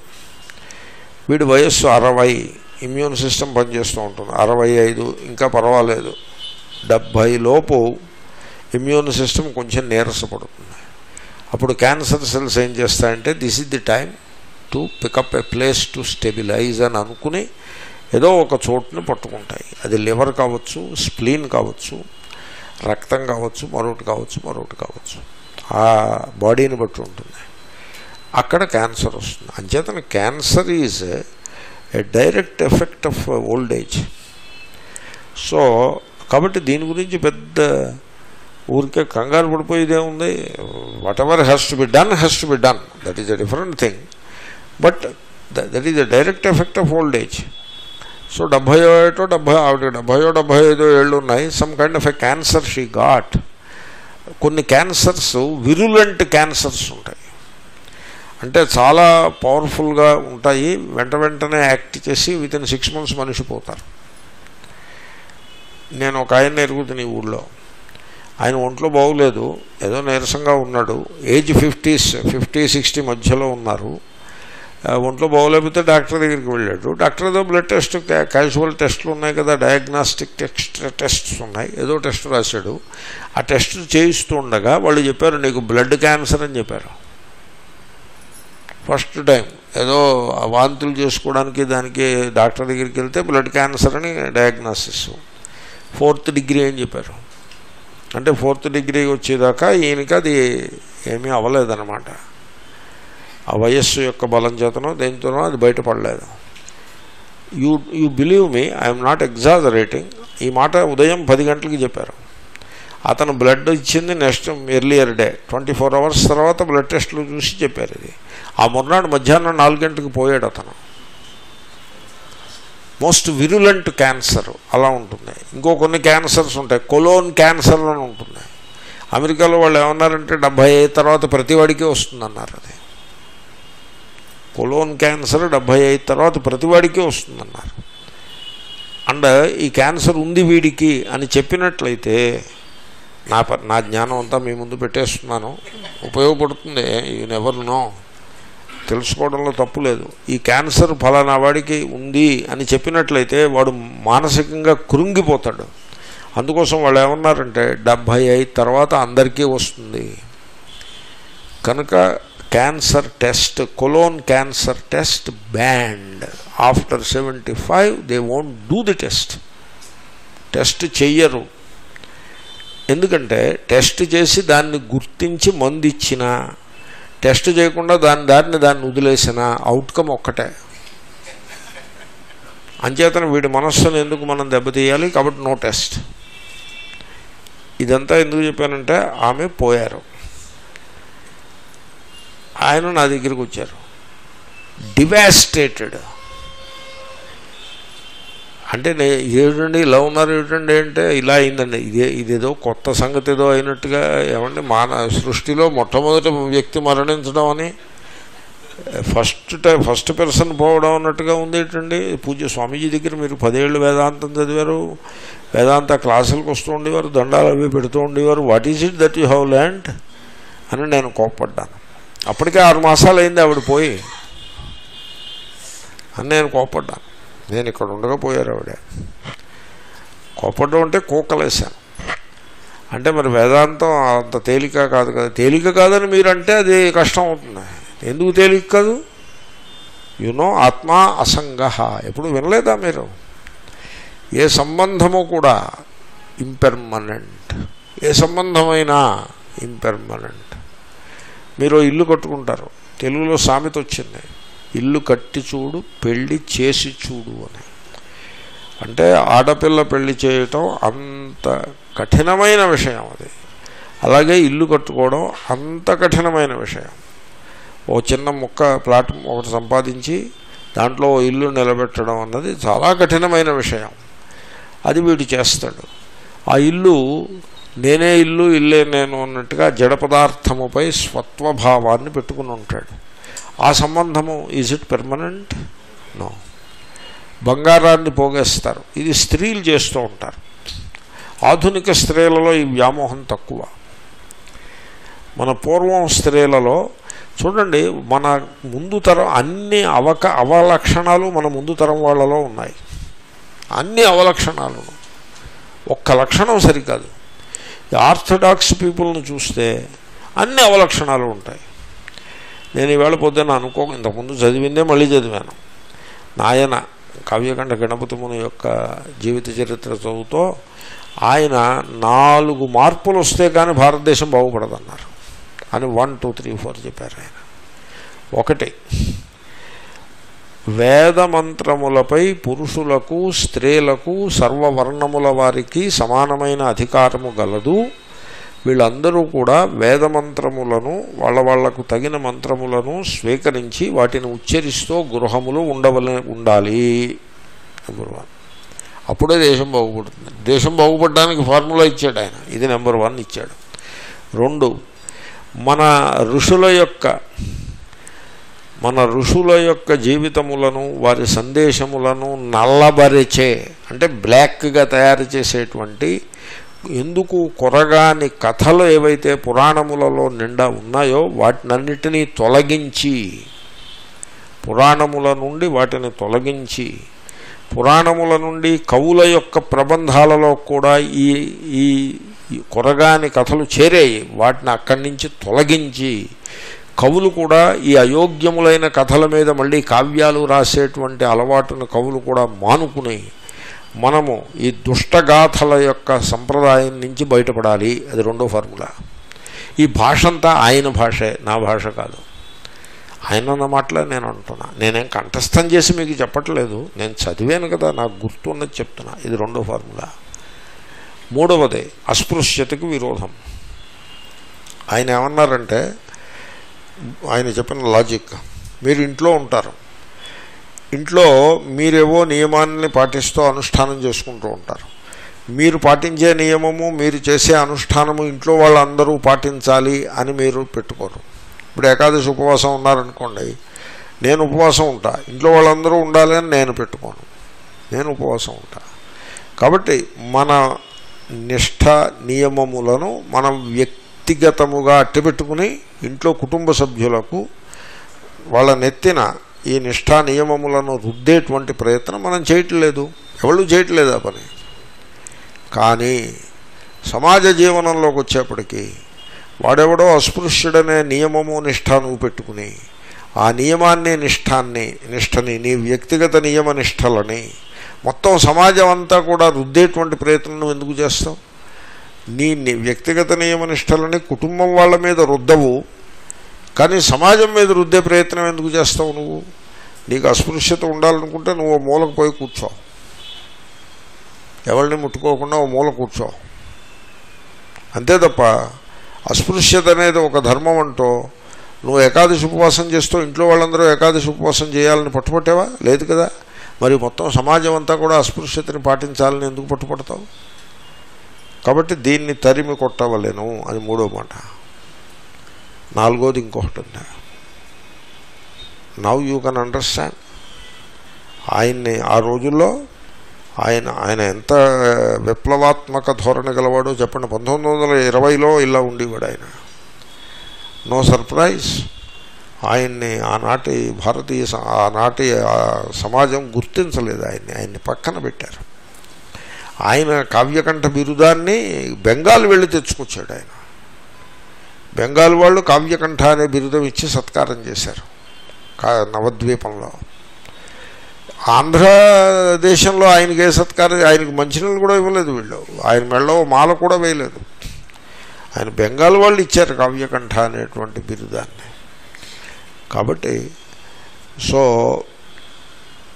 వీడి వయస్సు అరవై ఇమ్యూన్ సిస్టమ్ పనిచేస్తూ ఉంటుంది. అరవై ఐదు ఇంకా పర్వాలేదు. డెబ్భై లోపు ఇమ్యూన్ సిస్టమ్ కొంచెం నీరసపడుతుంది. అప్పుడు క్యాన్సర్ సెల్స్ ఏం చేస్తాయంటే this is the time to pick up a place to stabilise అని అనుకుని ఏదో ఒక చోటుని పట్టుకుంటాయి. అది లివర్ కావచ్చు స్ప్లీన్ కావచ్చు రక్తం కావచ్చు మరొకటి కావచ్చు మరొకటి కావచ్చు. ఆ బాడీని బట్టి ఉంటుంది. అక్కడ క్యాన్సర్ వస్తుంది. అంచేతన cancer is a direct effect of old age. So కాబట్టి దీని గురించి పెద్ద ఊరికే కంగారు పడిపోయేదే ఉంది whatever has to be done has to be done that is a different thing but that is the direct effect of old age so డెబ్భై ఏటో డెబ్భై ఆవిడ డెబ్భయో డెబ్భై ఐదో ఏళ్ళు ఉన్నాయి. Some kind of a cancer she got కొన్ని క్యాన్సర్స్ విరులెంట్ క్యాన్సర్స్ ఉంటాయి. అంటే చాలా పవర్ఫుల్గా ఉంటాయి. వెంట వెంటనే యాక్ట్ చేసి విత్ ఇన్ సిక్స్ మంత్స్ మనిషి పోతారు. నేను ఒక ఆయన ఎరుగుతుంది ఈ ఊళ్ళో. ఆయన ఒంట్లో బాగోలేదు ఏదో నీరసంగా ఉన్నాడు. ఏజ్ ఫిఫ్టీస్ ఫిఫ్టీ సిక్స్టీ మధ్యలో ఉన్నారు. ఆ, ఒంట్లో బాగోలేకపోతే డాక్టర్ దగ్గరికి వెళ్ళాడు. డాక్టర్ ఏదో బ్లడ్ టెస్ట్ క్యాజువల్ టెస్ట్లు ఉన్నాయి కదా డయాగ్నాస్టిక్ టెస్ట్ టెస్ట్స్ ఉన్నాయి. ఏదో టెస్ట్ రాశాడు. ఆ టెస్ట్ చేయిస్తూ ఉండగా వాళ్ళు చెప్పారు నీకు బ్లడ్ క్యాన్సర్ అని చెప్పారు. First time. ఏదో వాంతులు చేసుకోవడానికి దానికి డాక్టర్ దగ్గరికి వెళ్తే బ్లడ్ క్యాన్సర్ అని డయాగ్నాసిస్. ఫోర్త్ డిగ్రీ అని చెప్పారు. అంటే ఫోర్త్ డిగ్రీ వచ్చేదాకా ఈయనకి అది ఏమీ అవ్వలేదన్నమాట. ఆ వయస్సు యొక్క బలం చేతనో దేనితోనో అది బయటపడలేదు. You you believe me I'm not exaggerating. ఈ మాట ఉదయం పది గంటలకి చెప్పారు. అతను బ్లడ్ ఇచ్చింది next earlier day twenty four hours తర్వాత బ్లడ్ టెస్ట్లు చూసి చెప్పారు ఇది. ఆ మొన్నాడు మధ్యాహ్నం నాలుగు గంటలకు పోయాడు అతను. మోస్ట్ విరులెంట్ క్యాన్సర్ అలా ఉంటుంది. ఇంకో కొన్ని క్యాన్సర్స్ ఉంటాయి. కొలోన్ క్యాన్సర్ అని ఉంటుంది. అమెరికాలో వాళ్ళు ఏమన్నారంటే డెబ్భై ఐదు తర్వాత ప్రతివాడికి వస్తుందన్నారు అది. కొలోన్ క్యాన్సర్ డెబ్భై ఐదు తర్వాత ప్రతివాడికి వస్తుందన్నారు. అండ్ ఈ క్యాన్సర్ ఉంది వీడికి అని చెప్పినట్లయితే నా ప నా జ్ఞానం అంతా మీ ముందు పెట్టేస్తున్నాను. ఉపయోగపడుతుంది. యూ నెవర్ నో తెలుసుకోవడంలో తప్పు లేదు. ఈ క్యాన్సర్ ఫలానా వాడికి ఉంది అని చెప్పినట్లయితే వాడు మానసికంగా కృంగిపోతాడు. అందుకోసం వాళ్ళు ఏమన్నారంటే డెబ్భై ఐదు తర్వాత అందరికీ వస్తుంది. కనుక cancer test colon cancer test band. After seventy five they won't do the test. Test చెయ్యరు. ఎందుకంటే టెస్ట్ చేసి దాన్ని గుర్తించి మందు ఇచ్చినా టెస్ట్ చేయకుండా దాని దారిని దాన్ని వదిలేసిన అవుట్కమ్ ఒక్కటే. అంచేతన వీడి మనస్సును ఎందుకు మనం దెబ్బతీయాలి? కాబట్టి నో టెస్ట్ ఇదంతా ఎందుకు చెప్పానంటే ఆమె పోయారు. ఆయన నా దగ్గరికి వచ్చారు. డివాస్టేటెడ్ అంటే నే ఏమిటండి ఇలా ఉన్నారు ఏమిటండి అంటే ఇలా అయిందండి. ఇదే ఇదేదో కొత్త సంగతి ఏదో అయినట్టుగా ఏమండి మాన సృష్టిలో మొట్టమొదటి వ్యక్తి మరణించడం అని ఫస్ట్ టైం ఫస్ట్ పర్సన్ పోవడం అన్నట్టుగా ఉంది ఏంటండి? పూజ స్వామీజీ దగ్గర మీరు పదేళ్ళు వేదాంతం చదివారు వేదాంత క్లాసులకు వస్తూ ఉండేవారు దండాలు అవి పెడుతూ ఉండేవారు. What is it that you have land అని నేను కోప్పడ్డాను. అప్పటికే ఆరు మాసాలు అయింది ఆవిడ పోయి. అని నేను కోప్పడ్డాను. నేను ఇక్కడ ఉండగా పోయారు ఆవిడ. కోపడ్డం అంటే కూకలేశాను. అంటే మరి వేదాంతం అంత తేలిక కాదు కదా. తేలిక కాదని మీరంటే అది కష్టం అవుతుంది. ఎందుకు తేలిక కాదు? యునో ఆత్మ అసంగ. ఎప్పుడు వినలేదా మీరు? ఏ సంబంధము కూడా ఇంపెర్మనెంట్ ఏ సంబంధమైనా ఇంపెర్మనెంట్ మీరు ఇల్లు కట్టుకుంటారు. తెలుగులో సామెత వచ్చింది. ఇల్లు కట్టి చూడు పెళ్ళి చేసి చూడు అని. అంటే ఆడపిల్ల పెళ్ళి చేయటం అంత కఠినమైన విషయం అది. అలాగే ఇల్లు కట్టుకోవడం అంత కఠినమైన విషయం. ఓ చిన్న ముక్క ప్లాట్ ఒకటి సంపాదించి దాంట్లో ఓ ఇల్లు నిలబెట్టడం అన్నది చాలా కఠినమైన విషయం. అది వీడు చేస్తాడు. ఆ ఇల్లు నేనే ఇల్లు ఇల్లే నేను అన్నట్టుగా జడ పదార్థముపై స్వత్వభావాన్ని పెట్టుకుని ఉంటాడు. ఆ సంబంధము ఈజ్ ఇట్ పెర్మనెంట్ నో బంగారాన్ని పోగేస్తారు. ఇది స్త్రీలు చేస్తూ ఉంటారు. ఆధునిక స్త్రీలలో ఈ వ్యామోహం తక్కువ. మన పూర్వం స్త్రీలలో చూడండి మన ముందు తరం అన్ని అవక అవలక్షణాలు మన ముందు తరం వాళ్ళలో ఉన్నాయి. అన్ని అవలక్షణాలు. ఒక్క లక్షణం సరికాదు. ఆర్థడాక్స్ పీపుల్ని చూస్తే అన్ని అవలక్షణాలు ఉంటాయి. నేను ఈవేళ పొద్దున్న అనుకో ఇంతకుముందు చదివిందే మళ్ళీ చదివాను. నాయన కావ్యకంఠ గణపతిముని యొక్క జీవిత చరిత్ర చదువుతో ఆయన నాలుగు మార్పులు వస్తే కానీ భారతదేశం బాగుపడదన్నారు. అని వన్ టూ త్రీ ఫోర్ చెప్పారు ఆయన. ఒకటి వేద మంత్రములపై పురుషులకు స్త్రీలకు సర్వవర్ణముల వారికి సమానమైన అధికారము గలదు. వీళ్ళందరూ కూడా వేద మంత్రములను వాళ్ళ వాళ్ళకు తగిన మంత్రములను స్వీకరించి వాటిని ఉచ్చరిస్తూ గృహములు ఉండవల ఉండాలి నెంబర్ వన్. అప్పుడే దేశం బాగుపడుతుంది. దేశం బాగుపడడానికి ఫార్ములా ఇచ్చాడు ఆయన. ఇది నెంబర్ వన్ ఇచ్చాడు. రెండు మన ఋషుల యొక్క మన ఋషుల యొక్క జీవితములను వారి సందేశములను నల్లబరిచే అంటే బ్లాక్గా తయారు చేసేటువంటి ఎందుకు కొరగాని కథలు ఏవైతే పురాణములలో నిండా ఉన్నాయో వాటినన్నిటినీ తొలగించి పురాణముల నుండి వాటిని తొలగించి పురాణముల నుండి కవుల యొక్క ప్రబంధాలలో కూడా ఈ ఈ కొరగాని కథలు చేరాయి. వాటిని అక్కడి నుంచి తొలగించి కవులు కూడా ఈ అయోగ్యములైన కథల మీద మళ్ళీ కావ్యాలు రాసేటువంటి అలవాటును కవులు కూడా మానుకుని మనము ఈ దుష్టగాథల యొక్క సంప్రదాయం నుంచి బయటపడాలి. అది రెండో ఫార్ములా. ఈ భాష అంతా ఆయన భాషే నా భాష కాదు. ఆయన అన్న మాటలే నేను అంటున్నా. నేనేం కంఠస్థం చేసి మీకు చెప్పట్లేదు. నేను చదివాను కదా నాకు గుర్తున్నది చెప్తున్నా. ఇది రెండో ఫార్ములా. మూడవది అస్పృశ్యతకు విరోధం. ఆయన ఏమన్నారంటే ఆయన చెప్పిన లాజిక్ మీరు ఇంట్లో ఉంటారు. ఇంట్లో మీరేవో నియమాన్ని పాటిస్తూ అనుష్ఠానం చేసుకుంటూ ఉంటారు. మీరు పాటించే నియమము మీరు చేసే అనుష్ఠానము ఇంట్లో వాళ్ళందరూ పాటించాలి అని మీరు పెట్టుకోరు. ఇప్పుడు ఏకాదశి ఉపవాసం ఉన్నారనుకోండి నేను ఉపవాసం ఉంటా. ఇంట్లో వాళ్ళందరూ ఉండాలి అని నేను పెట్టుకోను. నేను ఉపవాసం ఉంటా. కాబట్టి మన నిష్ఠ నియమములను మనం వ్యక్తిగతముగా అట్టపెట్టుకుని ఇంట్లో కుటుంబ సభ్యులకు వాళ్ళ నెత్తిన ఈ నిష్ఠా నియమములను రుద్దేటువంటి ప్రయత్నం మనం చేయట్లేదు. ఎవళ్ళు చేయట్లేదు ఆ పని. కానీ సమాజ జీవనంలోకి వచ్చేప్పటికీ వాడెవడో అస్పృశ్యుడనే నియమము నిష్ఠ నువ్వు పెట్టుకుని ఆ నియమాన్ని నిష్ఠాన్ని నిష్టని నీ వ్యక్తిగత నియమ నిష్టలని మొత్తం సమాజం అంతా కూడా రుద్దేటువంటి ప్రయత్నం నువ్వు ఎందుకు చేస్తావు? నీ నీ వ్యక్తిగత నియమ నిష్టలని కుటుంబం వాళ్ళ మీద రుద్దవు. కానీ సమాజం మీద రుద్దే ప్రయత్నం ఎందుకు చేస్తావు నువ్వు? నీకు అస్పృశ్యత ఉండాలనుకుంటే నువ్వు ఓ మూలకు పోయి కూర్చో. ఎవరిని ముట్టుకోకుండా ఓ మూల కూర్చో. అంతే తప్ప అస్పృశ్యత అనేది ఒక ధర్మం అంటూ నువ్వు ఏకాదశి ఉపవాసం చేస్తూ ఇంట్లో వాళ్ళందరూ ఏకాదశి ఉపవాసం చేయాలని పట్టుపట్టావా? లేదు కదా. మరి మొత్తం సమాజం అంతా కూడా అస్పృశ్యతని పాటించాలని ఎందుకు పట్టుపడతావు? కాబట్టి దీన్ని తరిమి కొట్టవలేను. అది మూడో మాట. నాలుగోది ఇంకొకటి ఉంది. నవ్ యూ కెన్ అండర్స్టాండ్ ఆయన్ని ఆ రోజుల్లో ఆయన ఆయన ఎంత విప్లవాత్మక ధోరణి గలవాడో చెప్పండి. పంతొమ్మిది వందల ఇరవైలో ఇలా ఉండేవాడు ఆయన. నో సర్ప్రైజ్ ఆయన్ని ఆనాటి భారతీయ స- ఆనాటి సమాజం గుర్తించలేదు ఆయన్ని. ఆయన్ని పక్కన పెట్టారు. ఆయన కావ్యకంఠ బిరుదాన్ని బెంగాల్ వెళ్ళి తెచ్చుకొచ్చాడు ఆయన. బెంగాల్ వాళ్ళు కావ్యకంఠ అనే బిరుదం ఇచ్చి సత్కారం చేశారు. కా- నవద్వీపంలో. ఆంధ్రదేశంలో ఆయనకి ఏ సత్కారం ఆయనకి మంచినీళ్ళు కూడా ఇవ్వలేదు వీళ్ళు. ఆయన మెళ్ళో మాల కూడా వేయలేదు. ఆయన బెంగాల్ వాళ్ళు ఇచ్చారు కావ్యకంఠ అనేటువంటి బిరుదాన్ని. కాబట్టి సో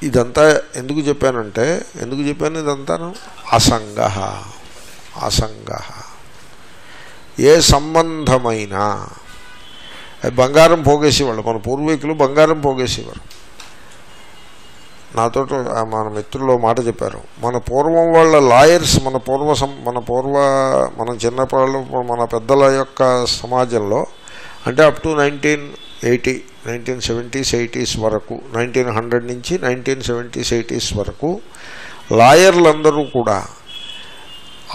ఇదంతా ఎందుకు చెప్పానంటే ఎందుకు చెప్పాను ఇదంతాను? అసంగ అసంగ ఏ సంబంధమైనా. బంగారం పోగేసేవాళ్ళు మన పూర్వీకులు బంగారం పోగేసేవారు. నాతో మన మిత్రులు మాట చెప్పారు మన పూర్వం వాళ్ళ లాయర్స్ మన పూర్వ సం- మన పూర్వ మన చిన్నపాళ్ళు మన పెద్దల యొక్క సమాజంలో అంటే up to nineteen eighty nineteen seventies eighties వరకు నైన్టీన్ హండ్రెడ్ నుంచి నైన్టీన్ సెవెంటీస్ ఎయిటీస్ వరకు లాయర్లందరూ కూడా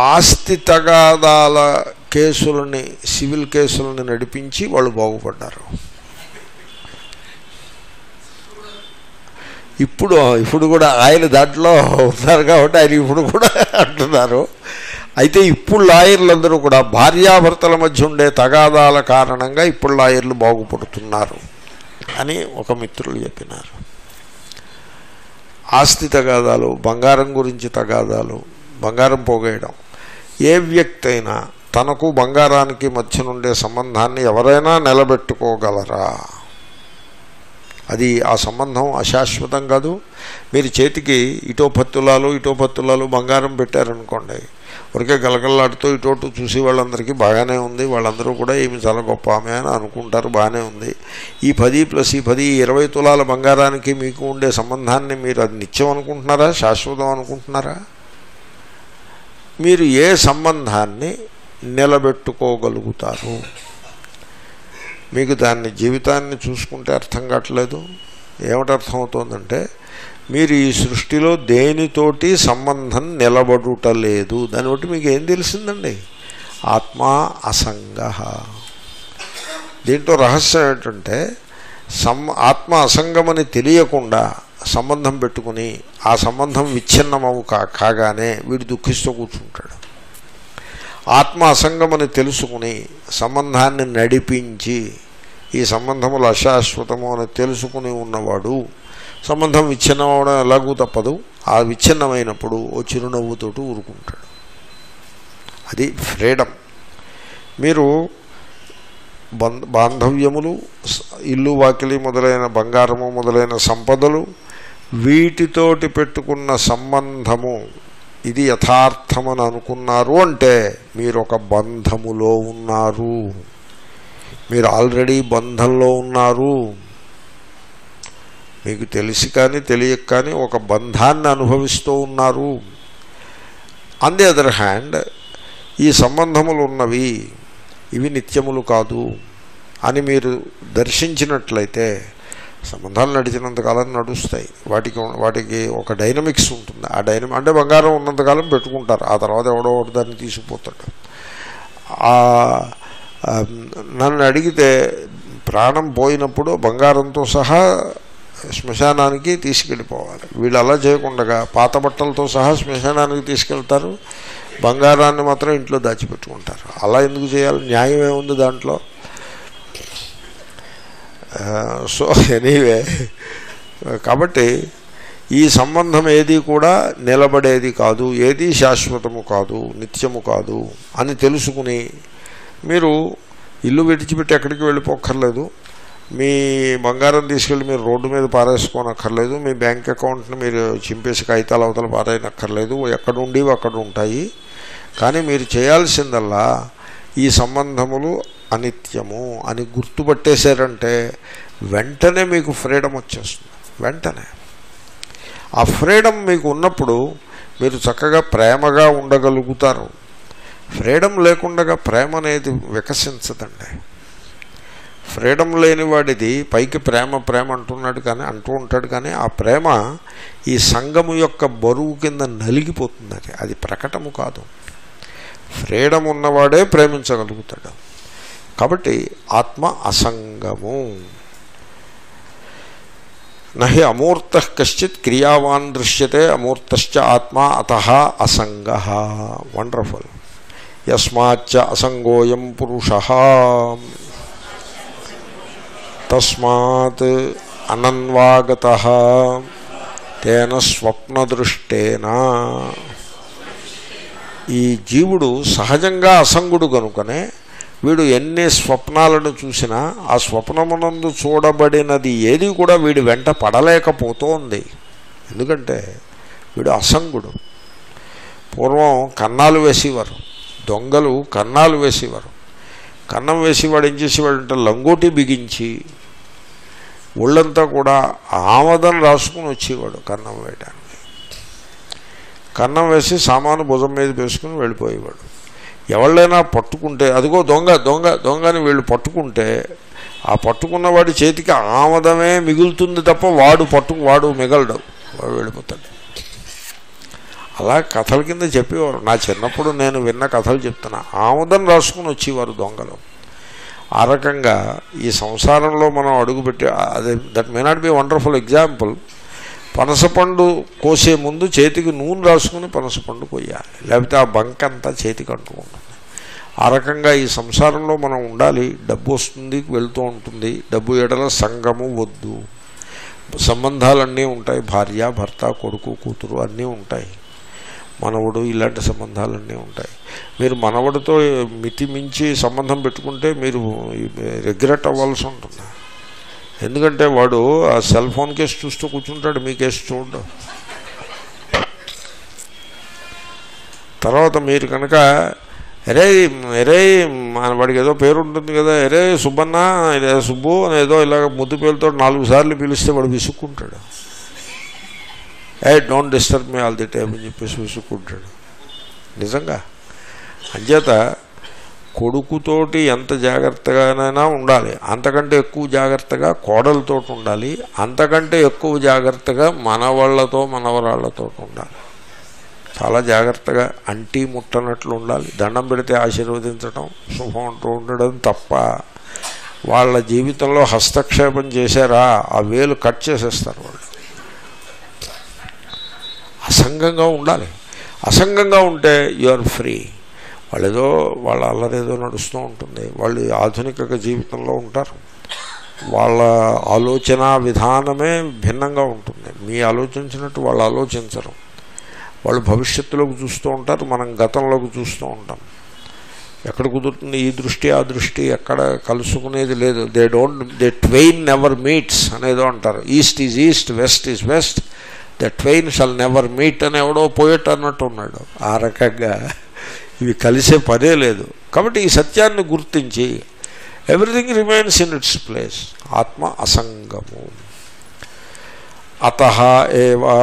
ఆస్తి తగాదాల కేసులని సివిల్ కేసులని నడిపించి వాళ్ళు బాగుపడ్డారు. ఇప్పుడు ఇప్పుడు కూడా ఆయన దాంట్లో ఉన్నారు కాబట్టి ఆయన ఇప్పుడు కూడా అంటున్నారు. అయితే ఇప్పుడు లాయర్లందరూ కూడా భార్యాభర్తల మధ్య ఉండే తగాదాల కారణంగా ఇప్పుడు లాయర్లు బాగుపడుతున్నారు అని ఒక మిత్రులు చెప్పినారు. ఆస్తి తగాదాలు బంగారం గురించి తగాదాలు బంగారం పోగేయడం ఏ వ్యక్తి అయినా తనకు బంగారానికి మధ్య నుండే సంబంధాన్ని ఎవరైనా నిలబెట్టుకోగలరా? అది ఆ సంబంధం అశాశ్వతం కాదు. మీరు చేతికి ఇటో పత్తులాలు ఇటో పత్తులాలు బంగారం పెట్టారనుకోండి ఊరికే గలగల్లాడుతూ ఇటోటు చూసి వాళ్ళందరికీ బాగానే ఉంది వాళ్ళందరూ కూడా ఏమి చాలా గొప్ప ఆమె అని అనుకుంటారు బాగానే ఉంది. ఈ పది ప్లస్ ఈ పది ఇరవై తులాల బంగారానికి మీకు ఉండే సంబంధాన్ని మీరు అది నిత్యం అనుకుంటున్నారా శాశ్వతం అనుకుంటున్నారా? మీరు ఏ సంబంధాన్ని నిలబెట్టుకోగలుగుతారు. మీకు దాన్ని జీవితాన్ని చూసుకుంటే అర్థం కావట్లేదు. ఏమిటి అర్థమవుతోందంటే మీరు ఈ సృష్టిలో దేనితోటి సంబంధం నిలబడుటలేదు దాన్ని బట్టి మీకు ఏం తెలిసిందండి? ఆత్మ అసంగ. దీంట్లో రహస్యం ఏంటంటే సం ఆత్మ అసంగమని తెలియకుండా సంబంధం పెట్టుకుని ఆ సంబంధం విచ్ఛిన్నమవు కా కాగానే వీడు దుఃఖిస్తూ కూర్చుంటాడు. ఆత్మ అసంగమని తెలుసుకుని సంబంధాన్ని నడిపించి ఈ సంబంధములు అశాశ్వతము అని తెలుసుకుని ఉన్నవాడు సంబంధం విచ్ఛిన్నం అవడం ఎలాగూ తప్పదు. ఆ విచ్ఛిన్నమైనప్పుడు ఓ చిరునవ్వుతోటి ఊరుకుంటాడు. అది ఫ్రీడమ్. మీరు బంధ బాంధవ్యములు ఇల్లు వాకిలి మొదలైన బంగారము మొదలైన సంపదలు వీటితోటి పెట్టుకున్న సంబంధము ఇది యథార్థమని అనుకున్నారు అంటే మీరు ఒక బంధములో ఉన్నారు. మీరు ఆల్రెడీ బంధంలో ఉన్నారు. మీకు తెలిసి కానీ తెలియక కానీ ఒక బంధాన్ని అనుభవిస్తూ ఉన్నారు. ఆన్ ది అదర్ హ్యాండ్ ఈ సంబంధములు ఉన్నవి ఇవి నిత్యములు కాదు అని మీరు దర్శించినట్లయితే సంబంధాలు నడిచినంతకాలం నడుస్తాయి. వాటికి వాటికి ఒక డైనమిక్స్ ఉంటుంది. ఆ డైనమిక్ అంటే బంగారం ఉన్నంతకాలం పెట్టుకుంటారు. ఆ తర్వాత ఎవడో ఒకటి దాన్ని తీసుకుపోతాడు నన్ను అడిగితే ప్రాణం పోయినప్పుడు బంగారంతో సహా శ్మశానానికి తీసుకెళ్ళిపోవాలి. వీళ్ళు అలా చేయకుండా పాత బట్టలతో సహా శ్మశానానికి తీసుకెళ్తారు. బంగారాన్ని మాత్రం ఇంట్లో దాచిపెట్టుకుంటారు. అలా ఎందుకు చేయాలి? న్యాయం ఏముంది దాంట్లో? So anyway. కాబట్టి ఈ సంబంధం ఏది కూడా నిలబడేది కాదు ఏది శాశ్వతము కాదు నిత్యము కాదు అని తెలుసుకుని మీరు ఇల్లు విడిచిపెట్టి ఎక్కడికి వెళ్ళిపోక్కర్లేదు. మీ బంగారం తీసుకెళ్ళి మీరు రోడ్డు మీద పారేసుకోనక్కర్లేదు మీ బ్యాంక్ అకౌంట్ని మీరు చింపేసి కాగితాలు అవతల పారేయనక్కర్లేదు ఎక్కడ ఉండేవి అక్కడ ఉంటాయి కానీ మీరు చేయాల్సిందల్లా ఈ సంబంధములు అనిత్యము అని గుర్తుపట్టేశారంటే వెంటనే మీకు ఫ్రీడమ్ వచ్చేస్తుంది. వెంటనే. ఆ ఫ్రీడమ్ మీకు ఉన్నప్పుడు మీరు చక్కగా ప్రేమగా ఉండగలుగుతారు. ఫ్రీడమ్ లేకుండా ప్రేమ అనేది వికసించదండి. ఫ్రీడమ్ లేని వాడిది పైకి ప్రేమ ప్రేమ అంటున్నాడు కానీ అంటూ ఉంటాడు కానీ ఆ ప్రేమ ఈ సంఘము యొక్క బరువు కింద నలిగిపోతుందని అది ప్రకటము కాదు. ఫ్రీడమ్ ఉన్నవాడే ప్రేమించగలుగుతాడు. కాబట్టి ఆత్మ అసంగము. నహి అమూర్త కశ్చిత్ క్రియావాన్ దృశ్యతే అమూర్తశ్చ ఆత్మ అత అసంగ. వండర్ఫుల్ యస్మాచ్చ అసంగోయం పురుష. తస్మాత్ అనన్వాగత. తేన స్వప్నదృష్టేన. ఈ జీవుడు సహజంగా అసంగుడు కనుకనే వీడు ఎన్ని స్వప్నాలను చూసినా ఆ స్వప్నమునందు చూడబడినది ఏది కూడా వీడు వెంట పడలేకపోతోంది. ఎందుకంటే వీడు అసంగుడు. పూర్వం కన్నాలు వేసేవారు. దొంగలు కన్నాలు వేసేవారు. కన్నం వేసి వాడు ఏం చేసేవాడు అంటే లంగోటి బిగించి ఒళ్ళంతా కూడా ఆమదం రాసుకుని వచ్చేవాడు కన్నం వేయడానికి కన్నం వేసి సామాను భుజం మీద వేసుకుని వెళ్ళిపోయేవాడు. ఎవళ్ళైనా పట్టుకుంటే అదిగో దొంగ దొంగ దొంగని వీళ్ళు పట్టుకుంటే ఆ పట్టుకున్న వాడి చేతికి ఆమదమే మిగులుతుంది తప్ప వాడు పట్టు వాడు మిగలడు. వాడు వెళ్ళిపోతాడు. అలా కథల కింద చెప్పేవారు. నా చిన్నప్పుడు నేను విన్న కథలు చెప్తున్నా. ఆముదం రాసుకుని వచ్చేవారు దొంగలు. ఆ రకంగా ఈ సంసారంలో మనం అడుగుపెట్టి అదే that may not be wonderful example పనసపండు కోసే ముందు చేతికి నూనె రాసుకుని పనసపండు కొయ్యాలి. లేకపోతే ఆ బంక్ అంతా చేతికి అంటుకుంటుంది. ఆ రకంగా ఈ సంసారంలో మనం ఉండాలి. డబ్బు వస్తుంది వెళ్తూ ఉంటుంది. డబ్బు ఎడల సంగము వద్దు. సంబంధాలన్నీ ఉంటాయి. భార్య భర్త కొడుకు కూతురు అన్నీ ఉంటాయి. మనవడు ఇలాంటి సంబంధాలన్నీ ఉంటాయి. మీరు మనవడితో మితి మించి సంబంధం పెట్టుకుంటే మీరు రిగ్రెట్ అవ్వాల్సి ఉంటుంది. ఎందుకంటే వాడు ఆ సెల్ ఫోన్ కేసు చూస్తూ కూర్చుంటాడు మీ కేసు చూడడు. తర్వాత మీరు కనుక ఎరే ఎరే మన వాడికి ఏదో పేరు ఉంటుంది కదా ఎరే సుబ్బన్న సుబ్బు అని ఏదో ఇలాగ ముద్దు పేరుతో నాలుగు సార్లు పిలిస్తే వాడు విసుక్కుంటాడు. Hey don't disturb me all the time అని చెప్పేసి విసుక్కుంటాడు. నిజంగా. అంచేత కొడుకుతోటి ఎంత జాగ్రత్తగానైనా ఉండాలి. అంతకంటే ఎక్కువ జాగ్రత్తగా కోడలతో ఉండాలి. అంతకంటే ఎక్కువ జాగ్రత్తగా మనవాళ్ళతో మనవరాళ్ళతో ఉండాలి. చాలా జాగ్రత్తగా అంటీ ముట్టనట్లు ఉండాలి. దండం పెడితే ఆశీర్వదించడం శుభం అంటూ ఉండడం తప్ప వాళ్ళ జీవితంలో హస్తక్షేపం చేశారా ఆ వేలు కట్ చేసేస్తారు వాళ్ళు. అసంగంగా ఉండాలి. అసంగంగా ఉంటే యు ఆర్ ఫ్రీ వాళ్ళు ఏదో వాళ్ళ అల్లరేదో నడుస్తూ ఉంటుంది. వాళ్ళు ఆధునిక జీవితంలో ఉంటారు. వాళ్ళ ఆలోచన విధానమే భిన్నంగా ఉంటుంది. మీ ఆలోచించినట్టు వాళ్ళు ఆలోచించరు. వాళ్ళు భవిష్యత్తులోకి చూస్తూ ఉంటారు. మనం గతంలోకి చూస్తూ ఉంటాం. ఎక్కడ కుదురుతుంది ఈ దృష్టి ఆ దృష్టి ఎక్కడ కలుసుకునేది లేదు. They don't they twain never meets అనేదో అంటారు. East is east west is west the twain shall never meet అని ఎవడో పోయేట్ అన్నట్టు ఉన్నాడు. ఆ రకంగా ఇవి కలిసే పదే లేదు. కాబట్టి ఈ సత్యాన్ని గుర్తించి everything remains in its place ఆత్మ అసంగము. అత ఏవా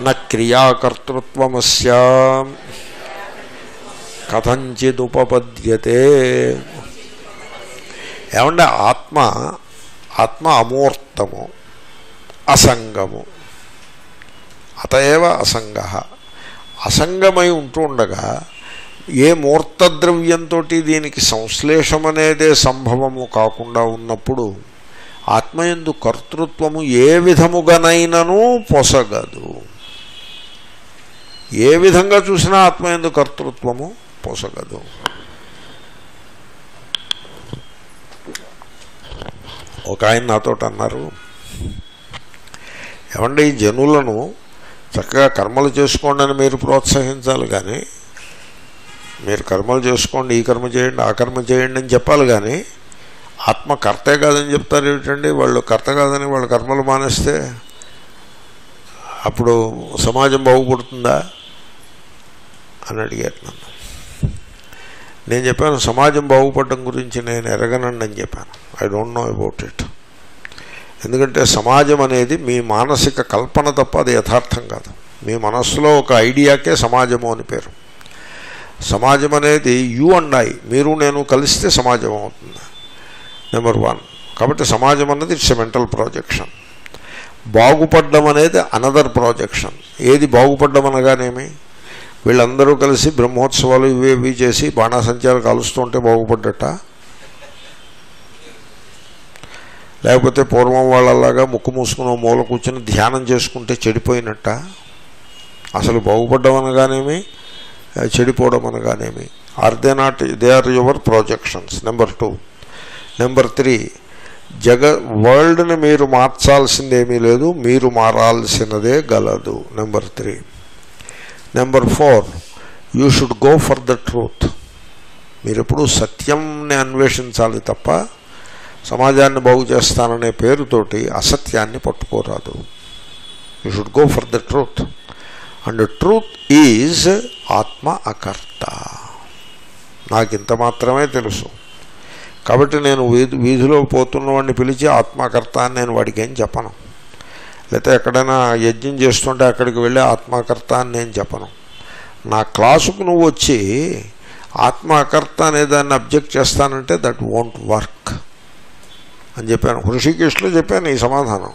న క్రియాకర్తృత్వమస్య కథంచిదుపపద్యతే. ఏమంటే ఆత్మ ఆత్మ అమూర్తము అసంగము. అతఏవ అసంగ. అసంగమై ఉంటూ ఉండగా ఏ మూర్తద్రవ్యంతో దీనికి సంశ్లేషం అనేదే సంభవము కాకుండా ఉన్నప్పుడు ఆత్మయందు కర్తృత్వము ఏ విధముగానైనను పొసగదు. ఏ విధంగా చూసినా ఆత్మయందు కర్తృత్వము పొసగదు. ఒక ఆయన నాతో అన్నారు ఏమంటే ఈ జనులను చక్కగా కర్మలు చేసుకోండి అని మీరు ప్రోత్సహించాలి కానీ మీరు కర్మలు చేసుకోండి ఈ కర్మ చేయండి ఆ కర్మ చేయండి అని చెప్పాలి కానీ ఆత్మ కర్తే కాదని చెప్తారు ఏమిటండి? వాళ్ళు కర్త కాదని వాళ్ళు కర్మలు మానేస్తే అప్పుడు సమాజం బాగుపడుతుందా అని అడిగారు నన్ను. నేను చెప్పాను సమాజం బాగుపడడం గురించి నేను ఎరగనండి అని చెప్పాను. I don't know about it ఎందుకంటే సమాజం అనేది మీ మానసిక కల్పన తప్ప అది యథార్థం కాదు. మీ మనస్సులో ఒక ఐడియాకే సమాజము అని పేరు. సమాజం అనేది యూ అండ్ ఐ మీరు నేను కలిస్తే సమాజం అవుతుంది. Number one. కాబట్టి సమాజం అన్నది ఇట్స్ మెంటల్ ప్రాజెక్షన్. బాగుపడ్డం అనేది అనదర్ ప్రాజెక్షన్. ఏది బాగుపడ్డం అనగానేమి? వీళ్ళందరూ కలిసి బ్రహ్మోత్సవాలు ఇవి ఇవి చేసి బాణాసంచాలు కాలుస్తూ ఉంటే బాగుపడ్డట. లేకపోతే పూర్వం వాళ్ళలాగా ముక్కు మూసుకున్న మూల కూర్చొని ధ్యానం చేసుకుంటే చెడిపోయినట్ట? అసలు బాగుపడ్డం అనగానేమి? చెడిపోవడం అనగానేమి? Are they not they are your projections number two number three జగ వరల్డ్ని మీరు మార్చాల్సిందేమీ లేదు మీరు మారాల్సినదే గలదు. Number three number four you should go for the truth మీరెప్పుడు సత్యంని అన్వేషించాలి తప్ప సమాజాన్ని బాగు చేస్తాననే పేరుతోటి అసత్యాన్ని పట్టుకోరాదు. You should go for the truth and truth is ఆత్మ అకర్త. నాకు ఇంత మాత్రమే తెలుసు. కాబట్టి నేను వీధి వీధిలో పోతున్న వాడిని పిలిచి ఆత్మకర్త అని నేను వాడికి ఏం చెప్పను. లేకపోతే ఎక్కడైనా యజ్ఞం చేస్తుంటే అక్కడికి వెళ్ళి ఆత్మకర్త అని నేను చెప్పను. నా క్లాసుకు నువ్వు వచ్చి ఆత్మకర్త అనే దాన్ని అబ్జెక్ట్ చేస్తానంటే దట్ వోంట్ వర్క్ అని చెప్పాను. హృషికేశ్లో చెప్పాను ఈ సమాధానం.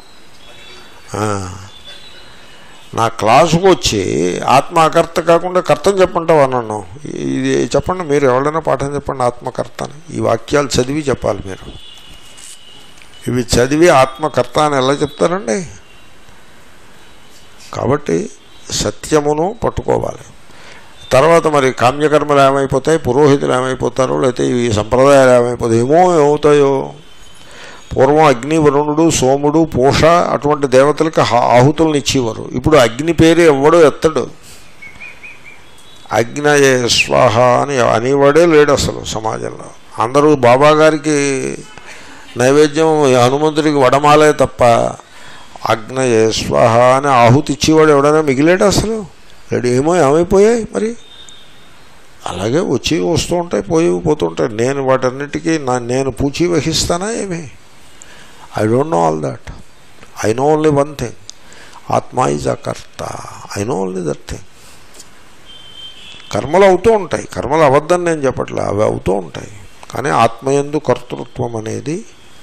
నా క్లాసుకు వచ్చి ఆత్మకర్త కాకుండా కర్తని చెప్పంటావా నన్ను? ఇది చెప్పండి మీరు ఎవరైనా పాఠం చెప్పండి ఆత్మకర్త అని. ఈ వాక్యాలు చదివి చెప్పాలి మీరు. ఇవి చదివి ఆత్మకర్త అని ఎలా చెప్తారండి? కాబట్టి సత్యమును పట్టుకోవాలి. తర్వాత మరి కామ్యకర్మలు ఏమైపోతాయి పురోహితులు ఏమైపోతారో లేకపోతే ఈ సంప్రదాయాలు ఏమైపోతాయి ఏమో ఏమవుతాయో? పూర్వం అగ్ని వరుణుడు సోముడు పూష అటువంటి దేవతలకు ఆహుతులను ఇచ్చేవారు ఇప్పుడు అగ్ని పేరు ఎవ్వడో ఎత్తడు. అగ్నయే స్వాహ అని అనేవాడే లేడు అసలు సమాజంలో. అందరూ బాబా గారికి నైవేద్యం హనుమంతుడికి వడమాలే తప్ప అగ్నయే స్వాహ అని ఆహుతి ఇచ్చేవాడు ఎవడైనా మిగిలేడు అసలు? లేడు ఏమో ఏమైపోయాయి మరి? అలాగే వచ్చి వస్తూ ఉంటాయి పోయి పోతుంటాయి నేను వాటన్నిటికీ నా నేను పూచి వహిస్తానా ఏమి? I don't know all that I know only one thing ఆత్మ ఈజ్ అ కర్త I know only that thing కర్మలు అవుతూ ఉంటాయి కర్మలు అవద్దని నేను చెప్పట్లే అవి అవుతూ ఉంటాయి కానీ ఆత్మయందు కర్తృత్వం అనేది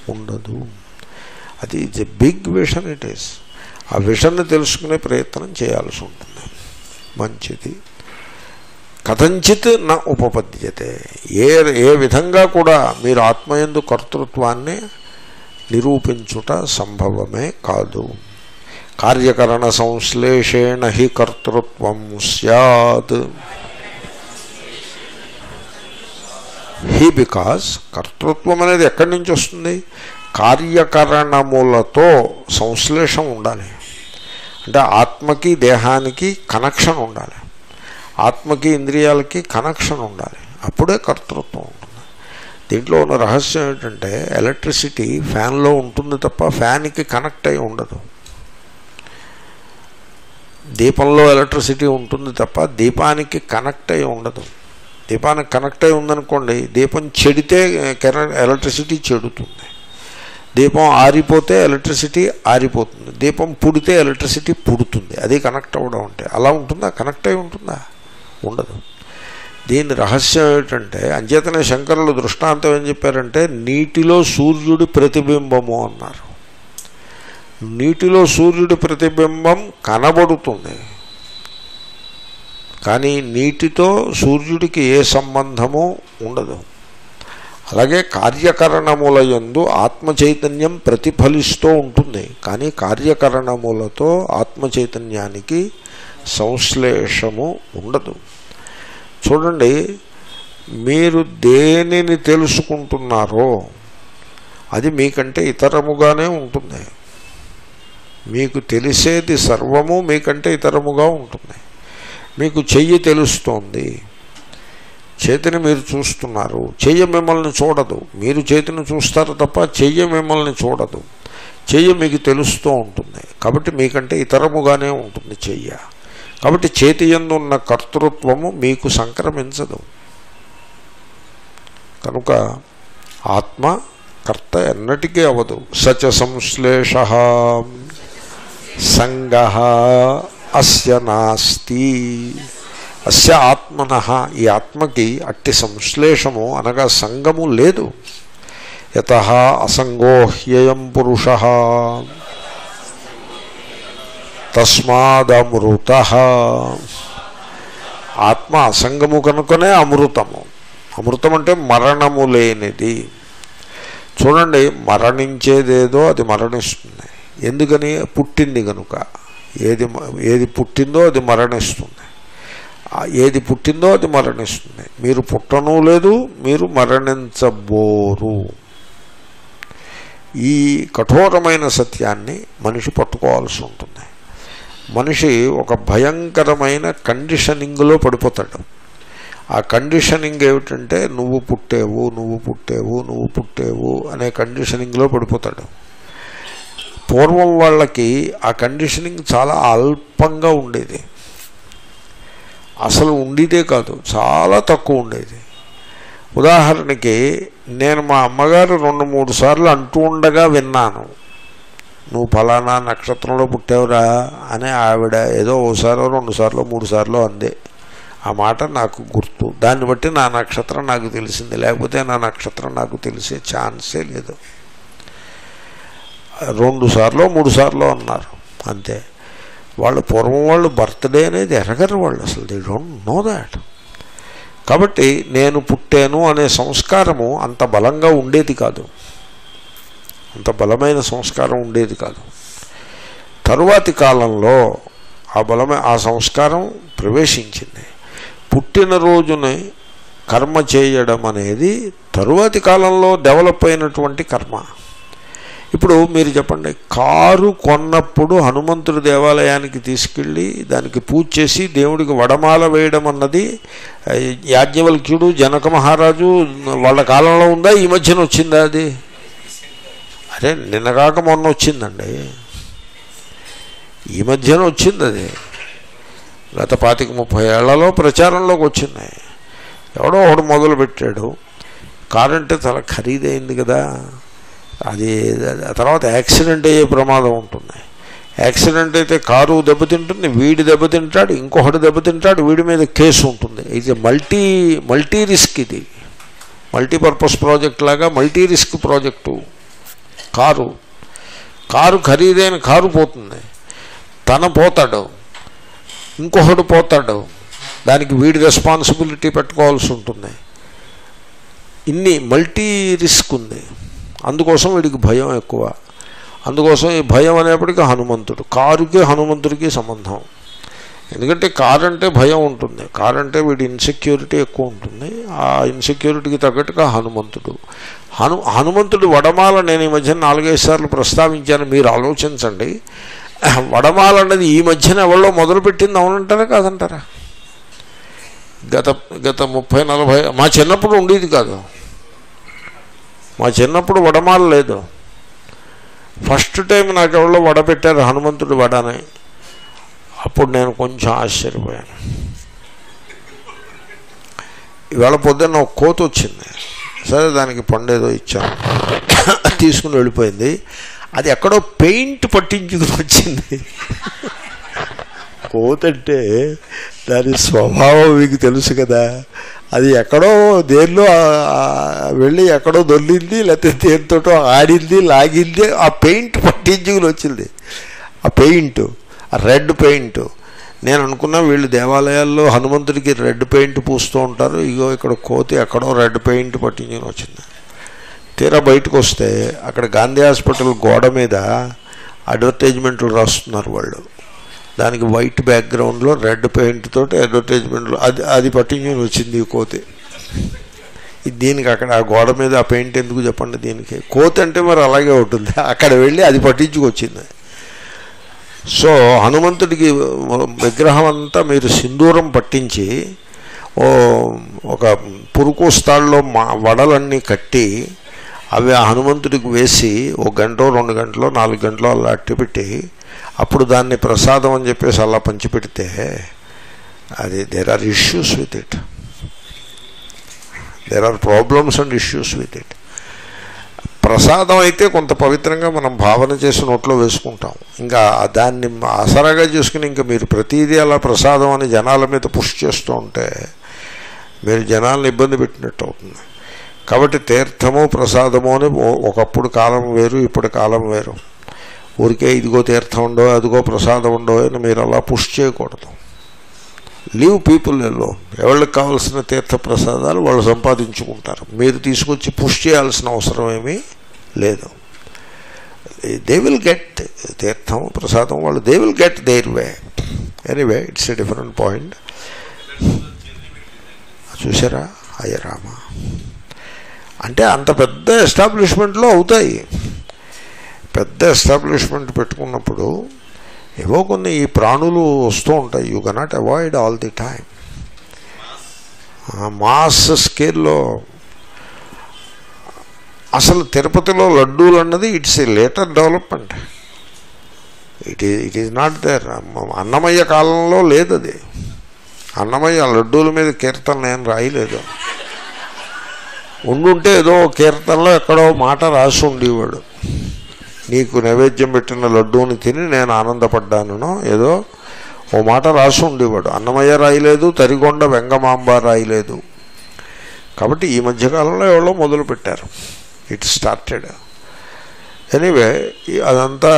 ఉండదు అది it's a big vision it is ఆ విషన్ని తెలుసుకునే ప్రయత్నం చేయాల్సి ఉంటుంది మంచిది కథంచిత్ నా ఉపపద్యతే ఏ ఏ విధంగా కూడా మీరు ఆత్మయందు కర్తృత్వాన్ని నిరూపించుట సంభవమే కాదు. కార్యకరణ సంశ్లేషేణ హి కర్తృత్వం సత్ హీ బికాస్ కర్తృత్వం అనేది ఎక్కడి నుంచి వస్తుంది? కార్యకరణములతో సంశ్లేషం ఉండాలి. అంటే ఆత్మకి దేహానికి కనెక్షన్ ఉండాలి. ఆత్మకి ఇంద్రియాలకి కనెక్షన్ ఉండాలి. అప్పుడే కర్తృత్వం ఉండాలి దీంట్లో ఉన్న రహస్యం ఏంటంటే ఎలక్ట్రిసిటీ ఫ్యాన్లో ఉంటుంది తప్ప ఫ్యాన్కి కనెక్ట్ అయి ఉండదు. దీపంలో ఎలక్ట్రిసిటీ ఉంటుంది తప్ప దీపానికి కనెక్ట్ అయి ఉండదు. దీపానికి కనెక్ట్ అయి ఉందనుకోండి దీపం చెడితే ఎలక్ట్రిసిటీ చెడుతుంది. దీపం ఆరిపోతే ఎలక్ట్రిసిటీ ఆరిపోతుంది. దీపం పుడితే ఎలక్ట్రిసిటీ పుడుతుంది. అది కనెక్ట్ అవ్వడం అంటే. అలా ఉంటుందా? కనెక్ట్ అయి ఉంటుందా? ఉండదు. దీని రహస్యం ఏమిటంటే అంచేతనే శంకరులు దృష్టాంతం ఏం చెప్పారంటే నీటిలో సూర్యుడి ప్రతిబింబము అన్నారు. నీటిలో సూర్యుడి ప్రతిబింబం కనబడుతుంది. కానీ నీటితో సూర్యుడికి ఏ సంబంధము ఉండదు. అలాగే కార్యకరణముల యందు ఆత్మ చైతన్యం ప్రతిఫలిస్తూ ఉంటుంది. కానీ కార్యకరణములతో ఆత్మ చైతన్యానికి సంశ్లేషము ఉండదు. చూడండి మీరు దేనిని తెలుసుకుంటున్నారో అది మీకంటే ఇతరముగానే ఉంటుంది. మీకు తెలిసేది సర్వము మీకంటే ఇతరముగా ఉంటుంది. మీకు చెయ్యి తెలుస్తోంది. చేతిని మీరు చూస్తున్నారు. చెయ్యి మిమ్మల్ని చూడదు. మీరు చేతిని చూస్తారు తప్ప చెయ్యి మిమ్మల్ని చూడదు. చెయ్యి మీకు తెలుస్తూ ఉంటుంది. కాబట్టి మీకంటే ఇతరముగానే ఉంటుంది చెయ్య. కాబట్టి చేతి ఉన్న కర్తృత్వము మీకు సంక్రమించదు. కనుక ఆత్మ కర్త ఎన్నటికీ అవదు సచ సంశ్లేష సంగ అస్య నాస్తి. అస్య ఆత్మన ఈ ఆత్మకి అట్టి సంశ్లేషము అనగా సంగము లేదు. యత అసంగోహ్యయం పురుష. తస్మాదమృత. ఆత్మ అసంగము కనుకనే అమృతము. అమృతం అంటే మరణము లేనిది. చూడండి మరణించేదేదో అది మరణిస్తుంది. ఎందుకని? పుట్టింది కనుక ఏది మ- ఏది పుట్టిందో అది మరణిస్తుంది. ఏది పుట్టిందో అది మరణిస్తుంది. మీరు పుట్టను లేదు మీరు మరణించబోరు. ఈ కఠోరమైన సత్యాన్ని మనిషి పట్టుకోవాల్సి ఉంటుంది. మనిషి ఒక భయంకరమైన కండిషనింగ్లో పడిపోతాడు. ఆ కండిషనింగ్ ఏమిటంటే నువ్వు పుట్టేవు నువ్వు పుట్టేవు నువ్వు పుట్టేవు అనే కండిషనింగ్లో పడిపోతాడు. పూర్వం వాళ్ళకి ఆ కండిషనింగ్ చాలా అల్పంగా ఉండేది. అసలు ఉండేదే కాదు చాలా తక్కువ ఉండేది. ఉదాహరణకి నేను మా అమ్మగారు రెండు మూడు సార్లు అంటూ ఉండగా విన్నాను. నువ్వు ఫలానా నక్షత్రంలో పుట్టావురా అని ఆవిడ ఏదో ఓసారో రెండు మూడుసార్లు మూడు సార్లు అంది. ఆ మాట నాకు గుర్తు. దాన్ని బట్టి నా నక్షత్రం నాకు తెలిసింది. లేకపోతే నా నక్షత్రం నాకు తెలిసే ఛాన్సే లేదు. రెండు సార్లు మూడు సార్లు అన్నారు. అంతే. వాళ్ళు పూర్వం వాళ్ళు బర్త్డే అనేది ఎరగరు వాళ్ళు అసలు. దే డోంట్ నో దాట్ కాబట్టి నేను పుట్టాను అనే సంస్కారము అంత బలంగా ఉండేది కాదు. అంత బలమైన సంస్కారం ఉండేది కాదు. తరువాతి కాలంలో ఆ బలమే ఆ సంస్కారం ప్రవేశించింది. పుట్టినరోజుని కర్మ చేయడం అనేది తరువాతి కాలంలో డెవలప్ అయినటువంటి కర్మ. ఇప్పుడు మీరు చెప్పండి కారు కొన్నప్పుడు హనుమంతుడి దేవాలయానికి తీసుకెళ్ళి దానికి పూజ చేసి దేవుడికి వడమాల వేయడం అన్నది యాజ్ఞవల్క్యుడు జనక మహారాజు వాళ్ళ కాలంలో ఉందా? ఈ మధ్యన వచ్చిందా అది? అరే నిన్నగాక మొన్న వచ్చిందండి. ఈ మధ్యన వచ్చింది అది. గత పాతిక ముప్పై ఏళ్ళలో ప్రచారంలోకి వచ్చింది. ఎవడో ఒకడు మొదలుపెట్టాడు. కారు అంటే చాలా ఖరీదైంది కదా. అది తర్వాత యాక్సిడెంట్ అయ్యే ప్రమాదం ఉంటుంది. యాక్సిడెంట్ అయితే కారు దెబ్బతింటుంది వీడి దెబ్బతింటాడు ఇంకొకటి దెబ్బతింటాడు వీడి మీద కేసు ఉంటుంది. ఇది మల్టీ మల్టీ రిస్క్ ఇది. మల్టీపర్పస్ ప్రాజెక్ట్ లాగా multi risk project. Car car ఖరీదైన కారు పోతుంది. తన పోతాడు ఇంకొకడు పోతాడు. దానికి వీడి రెస్పాన్సిబిలిటీ పెట్టుకోవాల్సి ఉంటుంది. ఇన్ని మల్టీ రిస్క్ ఉంది. అందుకోసం వీడికి భయం ఎక్కువ. అందుకోసం ఈ భయం అనేప్పటికీ హనుమంతుడు కారుకి హనుమంతుడికి సంబంధం. ఎందుకంటే కారు అంటే భయం ఉంటుంది. కారంటే అంటే వీడి ఇన్సెక్యూరిటీ ఎక్కువ ఉంటుంది. ఆ ఇన్సెక్యూరిటీకి తగ్గట్టుగా హనుమంతుడు. హను హనుమంతుడు వడమాల నేను ఈ మధ్యన నాలుగైదు సార్లు ప్రస్తావించాను. మీరు ఆలోచించండి. వడమాల అన్నది ఈ మధ్యన ఎవరో మొదలుపెట్టింది అవునంటారా కాదంటారా? గత గత ముప్పై నలభై మా చిన్నప్పుడు ఉండేది కాదు. మా చిన్నప్పుడు వడమాల లేదు. ఫస్ట్ టైం నాకు ఎవరో వడ పెట్టారు హనుమంతుడు వడని. అప్పుడు నేను కొంచెం ఆశ్చర్యపోయాను. ఇవాళ పొద్దున్న ఒక కోత వచ్చింది. సరే దానికి పండేదో ఇచ్చాను. తీసుకుని వెళ్ళిపోయింది. అది ఎక్కడో పెయింట్ పట్టించుకుని వచ్చింది. కోత అంటే దాని స్వభావం మీకు తెలుసు కదా. అది ఎక్కడో దేనిలో వెళ్ళి ఎక్కడో దొల్లింది లేకపోతే దేనితోటో ఆడింది లాగింది ఆ పెయింట్ పట్టించుకుని వచ్చింది. ఆ పెయింట్ రెడ్ పెయింట్. నేను అనుకున్నా వీళ్ళు దేవాలయాల్లో హనుమంతుడికి రెడ్ పెయింట్ పూస్తూ ఉంటారు. ఇగో ఇక్కడ కోతి ఎక్కడో రెడ్ పెయింట్ పట్టించుకుని వచ్చింది. తీరా బయటకు వస్తే అక్కడ గాంధీ హాస్పిటల్ గోడ మీద అడ్వర్టైజ్మెంట్లు రాస్తున్నారు వాళ్ళు. దానికి వైట్ బ్యాక్గ్రౌండ్లో రెడ్ పెయింట్ తోటి అడ్వర్టైజ్మెంట్లు అది అది పట్టించుకుని వచ్చింది ఈ కోతి. దీనికి అక్కడ ఆ గోడ మీద ఆ పెయింట్ ఎందుకు చెప్పండి దీనికి? కోతి అంటే మరి అలాగే ఉంటుంది. అక్కడ వెళ్ళి అది పట్టించుకొచ్చింది. సో హనుమంతుడికి విగ్రహం అంతా మీరు సింధూరం పట్టించి ఓ ఒక పురుకు మా వడలన్నీ కట్టి అవి ఆ హనుమంతుడికి వేసి ఒక గంట రెండు గంటలో నాలుగు గంటలో అలా అట్టిపెట్టి అప్పుడు దాన్ని ప్రసాదం అని చెప్పేసి అలా పంచిపెడితే అది there are issues with it there are problems and issues with it ప్రసాదం అయితే కొంత పవిత్రంగా మనం భావన చేసి నోట్లో వేసుకుంటాం. ఇంకా దాన్ని ఆసరాగా చేసుకుని ఇంకా మీరు ప్రతిదీ అలా ప్రసాదం అని జనాల మీద పుష్ చేస్తూ ఉంటే మీరు జనాలను ఇబ్బంది పెట్టినట్టు అవుతుంది. కాబట్టి తీర్థము ప్రసాదము అని ఓ- ఒకప్పుడు కాలం వేరు ఇప్పుడు కాలం వేరు. ఊరికే ఇదిగో తీర్థం ఉండో అదిగో ప్రసాదం ఉండో అని మీరు అలా పుష్ చేయకూడదు. లీవ్ పీపుల్ ఎల్లో ఎవరికి కావాల్సిన తీర్థ ప్రసాదాలు వాళ్ళు సంపాదించుకుంటారు. మీరు తీసుకొచ్చి పుష్ చేయాల్సిన అవసరం ఏమీ లేదు. దే విల్ గెట్ తీర్థం ప్రసాదం వాళ్ళు they will get their way anyway it's a different point చూసారా అయ్య రామ అంటే అంత పెద్ద ఎస్టాబ్లిష్మెంట్లో అవుతాయి. పెద్ద ఎస్టాబ్లిష్మెంట్ పెట్టుకున్నప్పుడు ఏవో కొన్ని ఈ ప్రాణులు వస్తూ ఉంటాయి. You cannot avoid all the time mass స్కేల్లో అసలు తిరుపతిలో లడ్డూలు అన్నది it's a later development. It is it is not there Annamayya కాలంలో లేదు అది. అన్నమయ్య లడ్డూల మీద కీర్తన నేను రాయలేదు. ఉండుంటే ఏదో కీర్తనలో ఎక్కడో మాట రాసి ఉండేవాడు. నీకు నైవేద్యం పెట్టిన లడ్డూని తిని నేను ఆనందపడ్డాను ఏదో ఓ మాట రాసి ఉండేవాడు. అన్నమయ్య రాయలేదు తరిగొండ వెంగమాంబ రాయలేదు కాబట్టి ఈ మధ్యకాలంలో ఎవరో మొదలు పెట్టారు. ఇట్ స్టార్టెడ్ ఎనీవే అదంతా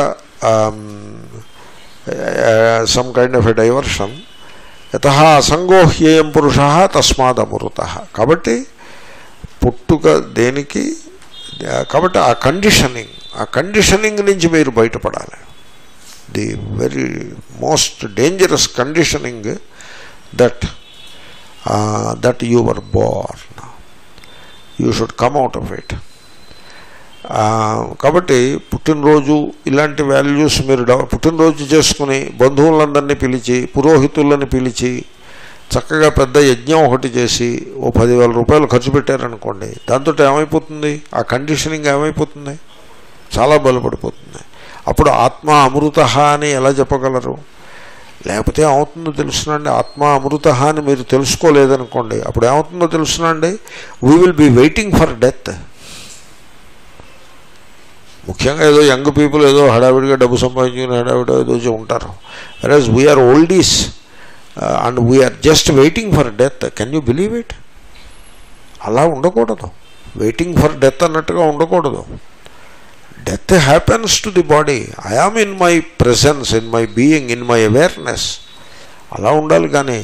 some kind of a diversion యత అసంగోహ్యేయం పురుష తస్మాత్ అమృత కాబట్టి పుట్టుక దేనికి uh, కాబట్టి ఆ కండిషనింగ్ ఆ కండిషనింగ్ నుంచి మీరు బయటపడాలి. The very most dangerous conditioning that that you were born you should come out of it కాబట్టి పుట్టినరోజు ఇలాంటి వాల్యూస్ మీరు పుట్టినరోజు చేసుకుని బంధువులందరినీ పిలిచి పురోహితులను పిలిచి చక్కగా పెద్ద యజ్ఞం ఒకటి చేసి ఓ పదివేల రూపాయలు ఖర్చు పెట్టారనుకోండి దాంతో ఏమైపోతుంది? ఆ కండిషనింగ్ ఏమైపోతుంది? చాలా బలపడిపోతుంది. అప్పుడు ఆత్మ అమృత అని ఎలా చెప్పగలరు? లేకపోతే ఏమవుతుందో తెలుసునండి. ఆత్మ అమృత అని మీరు తెలుసుకోలేదనుకోండి. అప్పుడు ఏమవుతుందో తెలుసునండి? We will be waiting for death ముఖ్యంగా ఏదో యంగ్ పీపుల్ ఏదో హడావిడిగా డబ్బు సంపాదించుకుని హడావిడి ఏదో ఉంటారు. Versus we are oldies and we are just waiting for death can you believe it అలా ఉండకూడదు. వెయిటింగ్ ఫర్ డెత్ అన్నట్టుగా ఉండకూడదు. Death happens to the body I am in my presence in my being in my awareness అలా ఉండాలి కానీ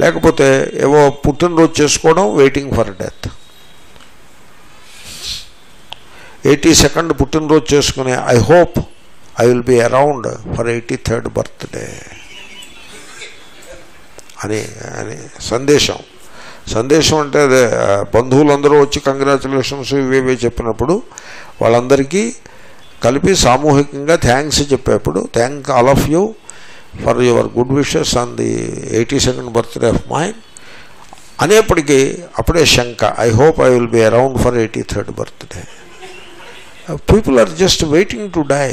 లేకపోతే ఏవో పుట్టినరోజు చేసుకోవడం waiting for death eighty second పుట్టినరోజు చేసుకునే I hope I will be around for eighty third birthday అని అని సందేశం. సందేశం అంటే అదే బంధువులందరూ వచ్చి కంగ్రాచులేషన్స్ ఇవేవే చెప్పినప్పుడు వాళ్ళందరికీ కలిపి సామూహికంగా thanks చెప్పేప్పుడు thank all of you for your good wishes on the eighty second birthday of mine అనేప్పటికీ అప్పుడే శంక I hope I will be around for eighty third birthday people are just waiting to die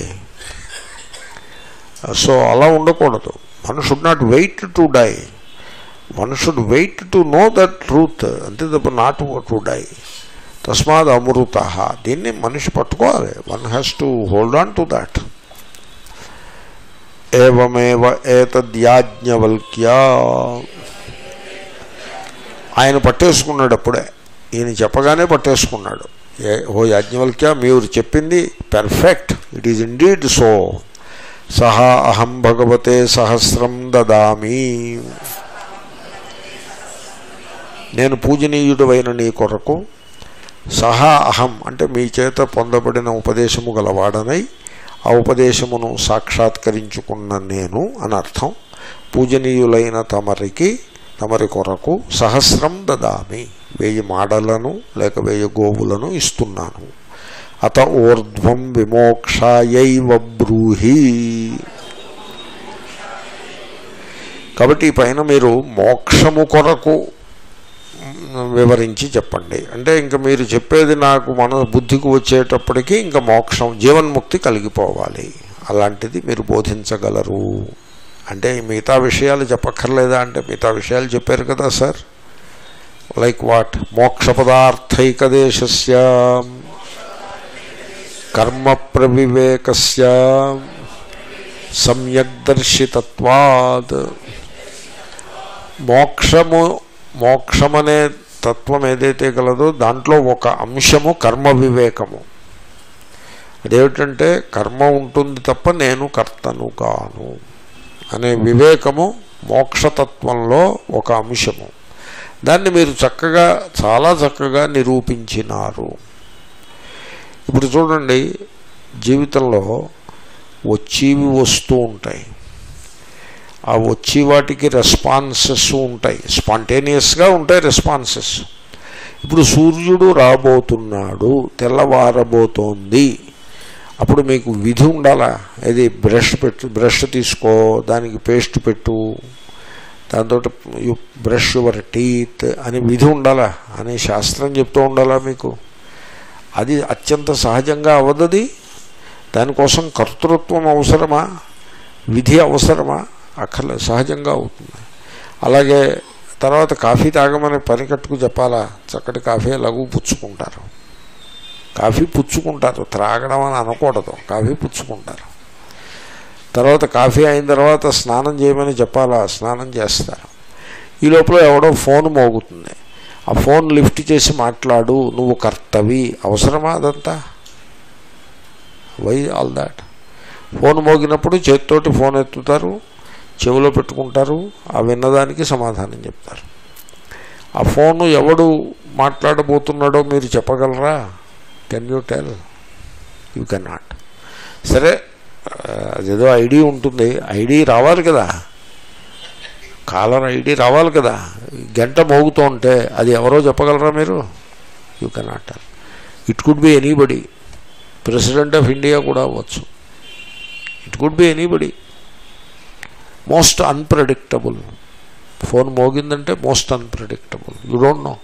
so అలా ఉండకూడదు. One should not wait to die one should wait to know that truth అంతే తప్ప not to die తస్మాత్ అమృత. దీన్ని మనిషి పట్టుకోవాలి. One has to hold on to that ఏవమేవ ఏతద్యాజ్ఞవల్క్యా. ఆయన పట్టేసుకున్నాడు అప్పుడే ఈయన చెప్పగానే పట్టేసుకున్నాడు. ఏ ఓ యాజ్ఞవల్క్య మీరు చెప్పింది perfect it is indeed so సహా అహం భగవతే సహస్రం దదామి. నేను పూజనీయుడైన నీ కొరకు సహా అహం అంటే మీ చేత పొందబడిన ఉపదేశము గలవాడనై ఆ ఉపదేశమును సాక్షాత్కరించుకున్న నేను అని అర్థం. పూజనీయులైన తమరికి తమరి కొరకు సహస్రం దదామి. వెయ్యి మాడలను లేక వెయ్యి గోవులను ఇస్తున్నాను. అత ఊర్ధ్వం విమోక్షాయైవ బ్రూహి. కాబట్టి ఈ పైన మీరు మోక్షము కొరకు వివరించి చెప్పండి. అంటే ఇంకా మీరు చెప్పేది నాకు మన బుద్ధికి వచ్చేటప్పటికి ఇంకా మోక్షం జీవన్ముక్తి కలిగిపోవాలి. అలాంటిది మీరు బోధించగలరు. అంటే మిగతా విషయాలు చెప్పక్కర్లేదా? అంటే మిగతా విషయాలు చెప్పారు కదా సార్. లైక్ వాట్ మోక్ష పదార్థైకదేశస్య కర్మ ప్రవివేకస్య సమ్యక్ దర్శితత్వాత్ మోక్షము మోక్షమనే తత్వం ఏదైతే గలదో దాంట్లో ఒక అంశము కర్మ వివేకము అదేమిటంటే కర్మ ఉంటుంది తప్ప నేను కర్తను కాను అనే వివేకము మోక్షతత్వంలో ఒక అంశము. దాన్ని మీరు చక్కగా చాలా చక్కగా నిరూపించినారు. ఇప్పుడు చూడండి జీవితంలో వచ్చేవి వస్తూ ఉంటాయి. ఆ వచ్చి వాటికి రెస్పాన్సెస్ ఉంటాయి. స్పాంటేనియస్గా ఉంటాయి రెస్పాన్సెస్ ఇప్పుడు సూర్యుడు రాబోతున్నాడు తెల్లవారబోతోంది. అప్పుడు మీకు విధి ఉండాలా? ఇది బ్రష్ పెట్టు బ్రష్ తీసుకో దానికి పేస్ట్ పెట్టు దాంతో బ్రష్ యువర్ టీత్ అని విధి ఉండాలా? అని శాస్త్రం చెప్తూ ఉండాలా మీకు? అది అత్యంత సహజంగా అవదది దానికోసం కర్తృత్వం అవసరమా? విధి అవసరమా? అక్కర్లేదు సహజంగా అవుతుంది. అలాగే తర్వాత కాఫీ తాగమని పని కట్టుకు చెప్పాలా చక్కటి కాఫీ లఘు పుచ్చుకుంటారు. కాఫీ పుచ్చుకుంటారు. త్రాగడం అని అనకూడదు. కాఫీ పుచ్చుకుంటారు. తర్వాత కాఫీ అయిన తర్వాత స్నానం చేయమని చెప్పాలా స్నానం చేస్తారు. ఈ లోపల ఎవడో ఫోన్ మోగుతుంది. ఆ ఫోన్ లిఫ్ట్ చేసి మాట్లాడు నువ్వు కర్తవి. అవసరమా అదంతా? వై ఆల్ దాట్ ఫోన్ మోగినప్పుడు చేతితోటి ఫోన్ ఎత్తుతారు. చెవిలో పెట్టుకుంటారు ఆ విన్నదానికి సమాధానం చెప్తారు. ఆ ఫోను ఎవడు మాట్లాడబోతున్నాడో మీరు చెప్పగలరా? Can you tell you can not సరే అదేదో ఐడి ఉంటుంది ఐడి రావాలి కదా. కాలర్ ఐడి రావాలి కదా. గంట మోగుతూ ఉంటే అది ఎవరో చెప్పగలరా మీరు? You can not tell it could be anybody president of India కూడా అవ్వచ్చు. It could be anybody most unpredictable. Phone మోగిందంటే most unpredictable. You don't know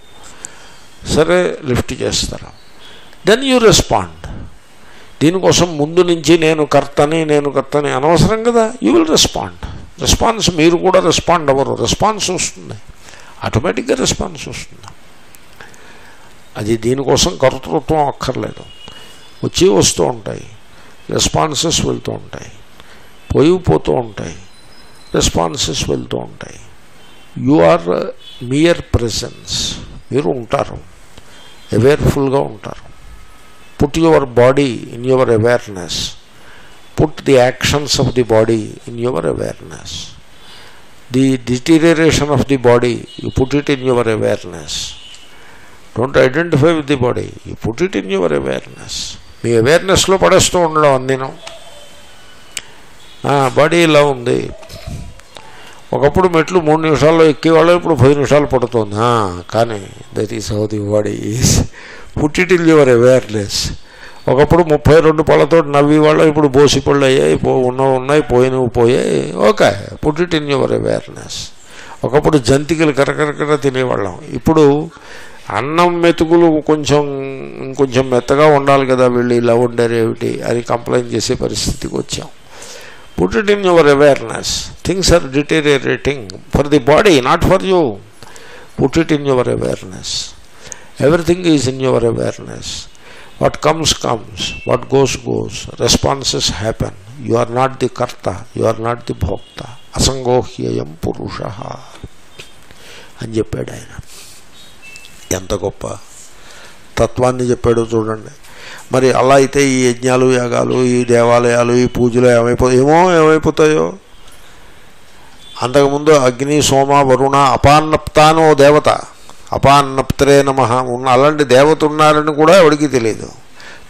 సరే లిఫ్ట్ చేస్తారు? దెన్ యూ రెస్పాండ్ దీనికోసం ముందు నుంచి నేను కర్తని నేను కర్తని అనవసరం కదా. యూ విల్ రెస్పాండ్ రెస్పాన్స్ మీరు కూడా రెస్పాండ్ అవ్వరు. రెస్పాన్స్ వస్తుంది. ఆటోమేటిక్గా రెస్పాన్స్ వస్తుంది. అది దీనికోసం కర్తృత్వం అక్కర్లేదు. వచ్చి వస్తూ ఉంటాయి. రెస్పాన్సెస్ వెళ్తూ ఉంటాయి. పోయి పోతూ ఉంటాయి. రెస్పాన్సెస్ వెళ్తూ ఉంటాయి. యు ఆర్ మియర్ ప్రెసెన్స్ మీరు ఉంటారు. అవేర్ఫుల్గా ఉంటారు. Put your body in your awareness put the actions of the body in your awareness the deterioration of the body you put it in your awareness don't identify with the body you put it in your awareness మీ అవేర్నెస్లో పడేస్తూ ఉండడం అన్నీను body ఇలా ఉంది? ఒకప్పుడు మెట్లు మూడు నిమిషాల్లో ఎక్కేవాళ్ళు ఇప్పుడు పది నిమిషాలు పడుతుంది. కానీ that is how the body is put into your awareness. ఒకప్పుడు ముప్పై రెండు పళ్ళతో నవ్వేవాళ్ళు ఇప్పుడు బోసి పళ్ళు అయ్యాయి పో ఉన్నవి ఉన్నాయి పోయినవి పోయాయి. Okay put into your awareness. ఒకప్పుడు జంతికలు కరకరకర తినేవాళ్ళం. ఇప్పుడు అన్నం మెతుకులు కొంచెం ఇంకొంచెం మెత్తగా ఉండాలి కదా వీళ్ళు ఇలా ఉండరు అని కంప్లైంట్ చేసే పరిస్థితికి వచ్చాం. Put it in your awareness things are deteriorating for the body not for you put it in your awareness everything is in your awareness what comes comes what goes goes responses happen you are not the కర్త you are not the భోక్త అసంగోహ్యయం పురుష అని చెప్పాడు ఆయన. ఎంత గొప్ప తత్వాన్ని చెప్పాడో చూడండి. మరి అలా అయితే ఈ యజ్ఞాలు యాగాలు ఈ దేవాలయాలు ఈ పూజలు ఏమైపో ఏమో ఏమైపోతాయో? అంతకుముందు అగ్ని సోమ వరుణ అపాన్నప్తాను ఓ దేవత. అపాన్నప్తరే నమ. ఉన్న అలాంటి దేవత ఉన్నారని కూడా ఎవడికి తెలియదు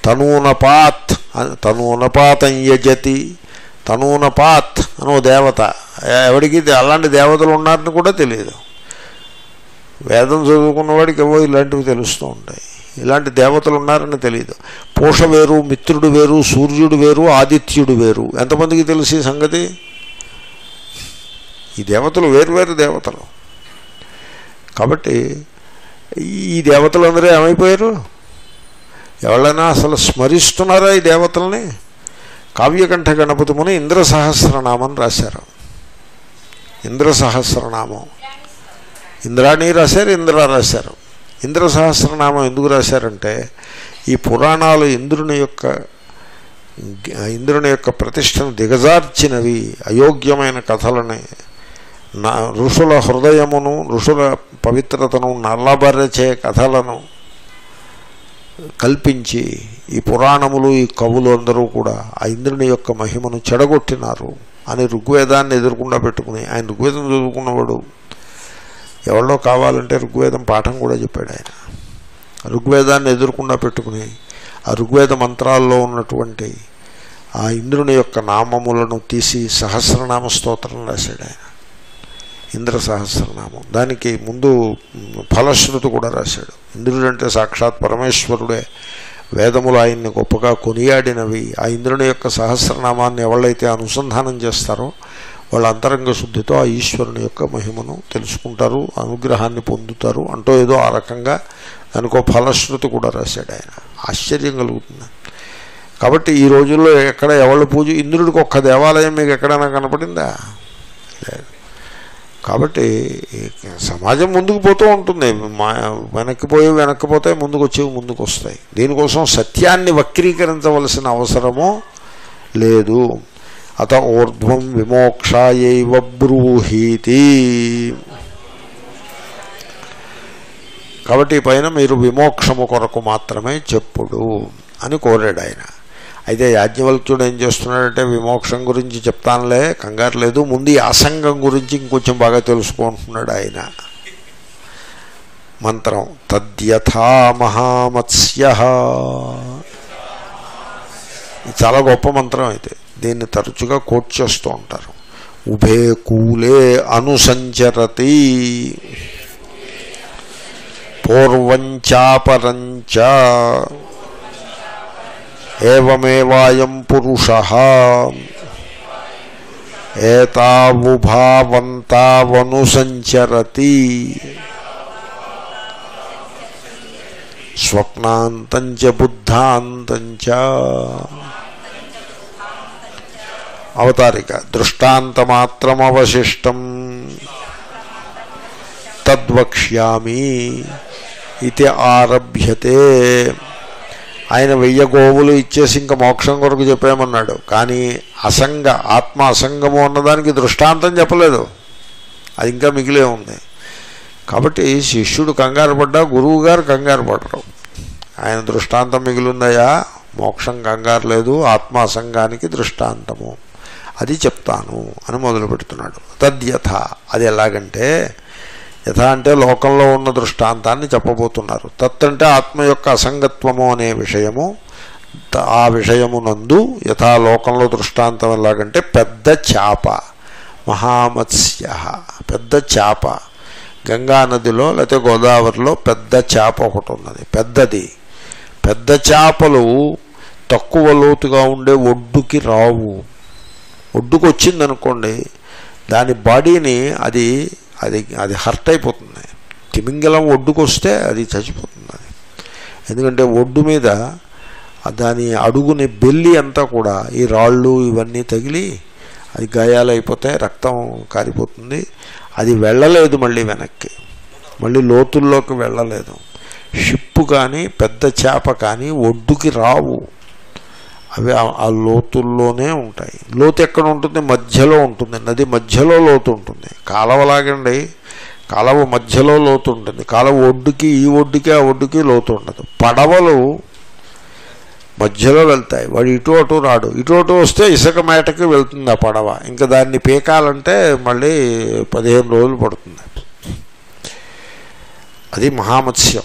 తనూనపాత్ తనూనపాతం యజతి తనూనపాత్ అని ఓ దేవత ఎవడికి అలాంటి దేవతలు ఉన్నారని కూడా తెలియదు వేదం చదువుకున్నవాడికి ఏవో ఇలాంటివి తెలుస్తూ ఉంటాయి. ఇలాంటి దేవతలు ఉన్నారని తెలియదు. పూష వేరు మిత్రుడు వేరు సూర్యుడు వేరు ఆదిత్యుడు వేరు. ఎంతమందికి తెలుసు సంగతి? ఈ దేవతలు వేరువేరు దేవతలు. కాబట్టి ఈ దేవతలందరూ ఏమైపోయారు? ఎవరైనా అసలు స్మరిస్తున్నారా ఈ దేవతల్ని? కావ్యకంఠ గణపతి ముని ఇంద్ర సహస్రనామం రాశారు. ఇంద్ర సహస్రనామం ఇంద్రాణి రాశారు ఇంద్ర రాశారు. ఇంద్ర సహస్రనామం ఎందుకు రాశారంటే ఈ పురాణాలు ఇంద్రుని యొక్క ఇంద్రుని యొక్క ప్రతిష్టను దిగజార్చినవి అయోగ్యమైన కథలని. నా ఋషుల హృదయమును ఋషుల పవిత్రతను నల్లబరచే కథలను కల్పించి ఈ పురాణములు ఈ కవులు అందరూ కూడా ఆ ఇంద్రుని యొక్క మహిమను చెడగొట్టినారు అని ఋగ్వేదాన్ని ఎదుర్కొండా పెట్టుకుని. ఆయన ఋగ్వేదం చదువుకున్నవాడు ఎవరిలో కావాలంటే ఋగ్వేదం పాఠం కూడా చెప్పాడు ఆయన. ఋగ్వేదాన్ని ఎదుర్కొండా పెట్టుకుని ఆ ఋగ్వేద మంత్రాల్లో ఉన్నటువంటి ఆ ఇంద్రుని యొక్క నామములను తీసి సహస్రనామ స్తోత్రం రాశాడు ఆయన. ఇంద్ర సహస్రనామం. దానికి ముందు ఫలశ్రుతి కూడా రాశాడు. ఇంద్రుడు అంటే సాక్షాత్ పరమేశ్వరుడే. వేదములు ఆయన్ని గొప్పగా కొనియాడినవి. ఆ ఇంద్రుని యొక్క సహస్రనామాన్ని ఎవళ్ళైతే అనుసంధానం చేస్తారో వాళ్ళ అంతరంగ శుద్ధితో ఆ ఈశ్వరుని యొక్క మహిమను తెలుసుకుంటారు అనుగ్రహాన్ని పొందుతారు అంటూ ఏదో ఆ రకంగా దానికో ఫలశ్రుతి కూడా రాశాడు ఆయన. ఆశ్చర్యం కలుగుతుంది. కాబట్టి ఈ రోజుల్లో ఎక్కడ ఎవళ్ళు పూజ ఇంద్రుడికి ఒక్క దేవాలయం మీకు ఎక్కడైనా కనపడిందా? లేదు. కాబట్టి సమాజం ముందుకు పోతూ ఉంటుంది. మా వెనక్కి పోయి వెనక్కి పోతే ముందుకు వచ్చేవి ముందుకు వస్తాయి. దీనికోసం సత్యాన్ని వక్రీకరించవలసిన అవసరము లేదు. అత ఊర్ధ్వం విమోక్షాయైవ బ్రూహీతి. కాబట్టి పైన మీరు విమోక్షము కొరకు మాత్రమే చెప్పుడు అని కోరాడు ఆయన. అయితే యాజ్ఞవల్క్యుడు ఏం చేస్తున్నాడంటే విమోక్షం గురించి చెప్తానులే కంగారు లేదు ముందు ఈ అసంగం గురించి ఇంకొంచెం బాగా తెలుసుకుంటున్నాడు ఆయన. మంత్రం తద్యథా మహామత్స్య. చాలా గొప్ప మంత్రం అయితే. దీన్ని తరచుగా కోట్ చేస్తూ ఉంటారు. ఉభే కూలే అనుసంచరతి. పూర్వంచాపరంచ ఏమేవాయం పురుష. ఏతావుభావంతావనుసంచరతి. స్వప్నాంతంచ బుద్ధాంతంచ. అవతారిక. దృష్టాంతమాత్రమవశిష్టం. తద్వక్ష్యామి ఇది ఆరభ్యతే. ఆయన వెయ్యి గోవులు ఇచ్చేసి ఇంకా మోక్షం కొరకు చెప్పామన్నాడు. కానీ అసంగ ఆత్మ అసంగము అన్నదానికి దృష్టాంతం చెప్పలేదు. అది ఇంకా మిగిలే ఉంది. కాబట్టి శిష్యుడు కంగారు పడ్డా గురువు గారు కంగారు పడరు. ఆయన దృష్టాంతం మిగిలిందయా మోక్షం కంగారు లేదు ఆత్మ అసంగానికి దృష్టాంతము. అది చెప్తాను అని మొదలు పెడుతున్నాడు. తద్యథ. అది ఎలాగంటే యథ అంటే లోకంలో ఉన్న దృష్టాంతాన్ని చెప్పబోతున్నారు. తత్ అంటే ఆత్మ యొక్క అసంగత్వము అనే విషయము ఆ విషయమునందు యథా లోకంలో దృష్టాంతం ఎలాగంటే పెద్ద చేప మహామత్స్య పెద్ద చేప. గంగా నదిలో లేకపోతే గోదావరిలో పెద్ద చేప ఒకటి ఉన్నది. పెద్దది. పెద్ద చేపలు తక్కువ లోతుగా ఉండే ఒడ్డుకి రావు. ఒడ్డుకు వచ్చిందనుకోండి దాని బాడీని అది అది అది హర్ట్ అయిపోతుంది. తిమింగలం ఒడ్డుకు వస్తే అది చచ్చిపోతుంది అది. ఎందుకంటే ఒడ్డు మీద దాని అడుగుని బెల్లి అంతా కూడా ఈ రాళ్ళు ఇవన్నీ తగిలి అది గాయాలైపోతాయి రక్తం కారిపోతుంది. అది వెళ్ళలేదు మళ్ళీ వెనక్కి. మళ్ళీ లోతుల్లోకి వెళ్ళలేదు. షిప్పు కానీ పెద్ద చేప కానీ ఒడ్డుకి రావు. అవి ఆ- లోతుల్లోనే ఉంటాయి. లోతు ఎక్కడ ఉంటుంది? మధ్యలో ఉంటుంది. నది మధ్యలో లోతు ఉంటుంది. కాలవలాగండి కాలవ మధ్యలో లోతు ఉంటుంది. కాలవ ఒడ్డుకి ఈ ఒడ్డుకి ఆ ఒడ్డుకి లోతు ఉండదు. పడవలు మధ్యలో వెళ్తాయి. వాడు ఇటు అటు రాడు. ఇటు అటు వస్తే ఇసుక మేటకి వెళ్తుంది ఆ పడవ. ఇంకా దాన్ని పీకాలంటే మళ్ళీ పదిహేను రోజులు పడుతుంది. అది మహామత్స్యం.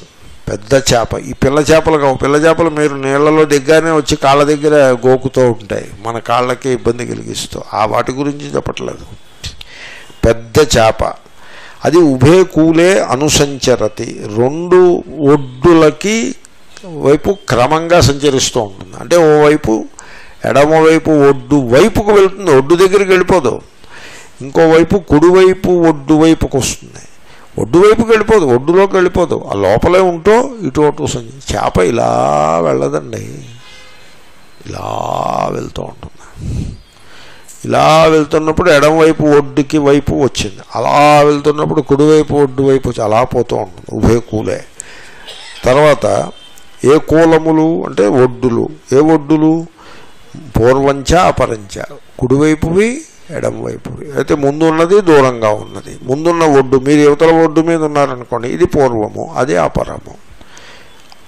పెద్ద చేప. ఈ పిల్ల చేపలు కావు. పిల్ల చేపలు మీరు నీళ్ళలో దిగ్గానే వచ్చి కాళ్ళ దగ్గర గోకుతూ ఉంటాయి. మన కాళ్ళకి ఇబ్బంది కలిగిస్తూ. ఆ వాటి గురించి చెప్పట్లేదు. పెద్ద చేప. అది ఉభే కూలే అనుసంచరతి. రెండు ఒడ్డులకి వైపు క్రమంగా సంచరిస్తూ ఉంటుంది. అంటే ఓవైపు ఎడమవైపు ఒడ్డు వైపుకు వెళ్తుంది. ఒడ్డు దగ్గరికి వెళ్ళిపోదు. ఇంకోవైపు కుడివైపు ఒడ్డు వైపుకు వస్తుంది. ఒడ్డు వైపుకి వెళ్ళిపోదు ఒడ్డులోకి వెళ్ళిపోదు. ఆ లోపలే ఉంటూ ఇటు అటు చేప ఇలా వెళ్ళదండి. ఇలా వెళ్తూ ఉంటుంది. ఇలా వెళ్తున్నప్పుడు ఎడమవైపు ఒడ్డుకి వైపు వచ్చింది. అలా వెళ్తున్నప్పుడు కుడివైపు ఒడ్డు వైపు వచ్చి అలా పోతూ ఉంటుంది. ఉభయ కూలే. తర్వాత ఏ కూలములు అంటే ఒడ్డులు. ఏ ఒడ్డులు? పూర్వంచ అపరంచ. కుడివైపువి ఎడమవైపువి అయితే ముందు ఉన్నది దూరంగా ఉన్నది. ముందున్న ఒడ్డు మీరు యువతల ఒడ్డు మీద ఉన్నారనుకోండి ఇది పూర్వము అది అపరము.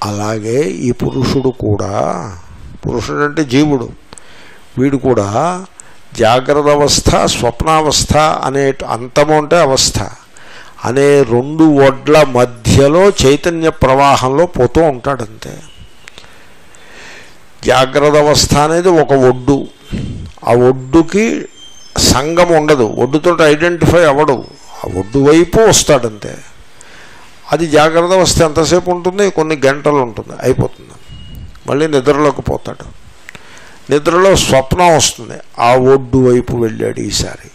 అలాగే ఈ పురుషుడు కూడా పురుషుడు అంటే జీవుడు వీడు కూడా జాగ్రత్త అవస్థ స్వప్నావస్థ అనే అంతము అంటే అవస్థ. అనే రెండు ఒడ్ల మధ్యలో చైతన్య ప్రవాహంలో పోతూ ఉంటాడంతే. జాగ్రత్త అవస్థ అనేది ఒక ఒడ్డు. ఆ ఒడ్డుకి సంఘం ఉండదు. ఒడ్డుతో ఐడెంటిఫై అవ్వడు. ఆ ఒడ్డు వైపు వస్తాడంతే. అది జాగ్రత్త వస్తే ఎంతసేపు ఉంటుంది? కొన్ని గంటలు ఉంటుంది. అయిపోతుంది. మళ్ళీ నిద్రలోకి పోతాడు. నిద్రలో స్వప్నం వస్తుంది. ఆ ఒడ్డు వైపు వెళ్ళాడు ఈసారి.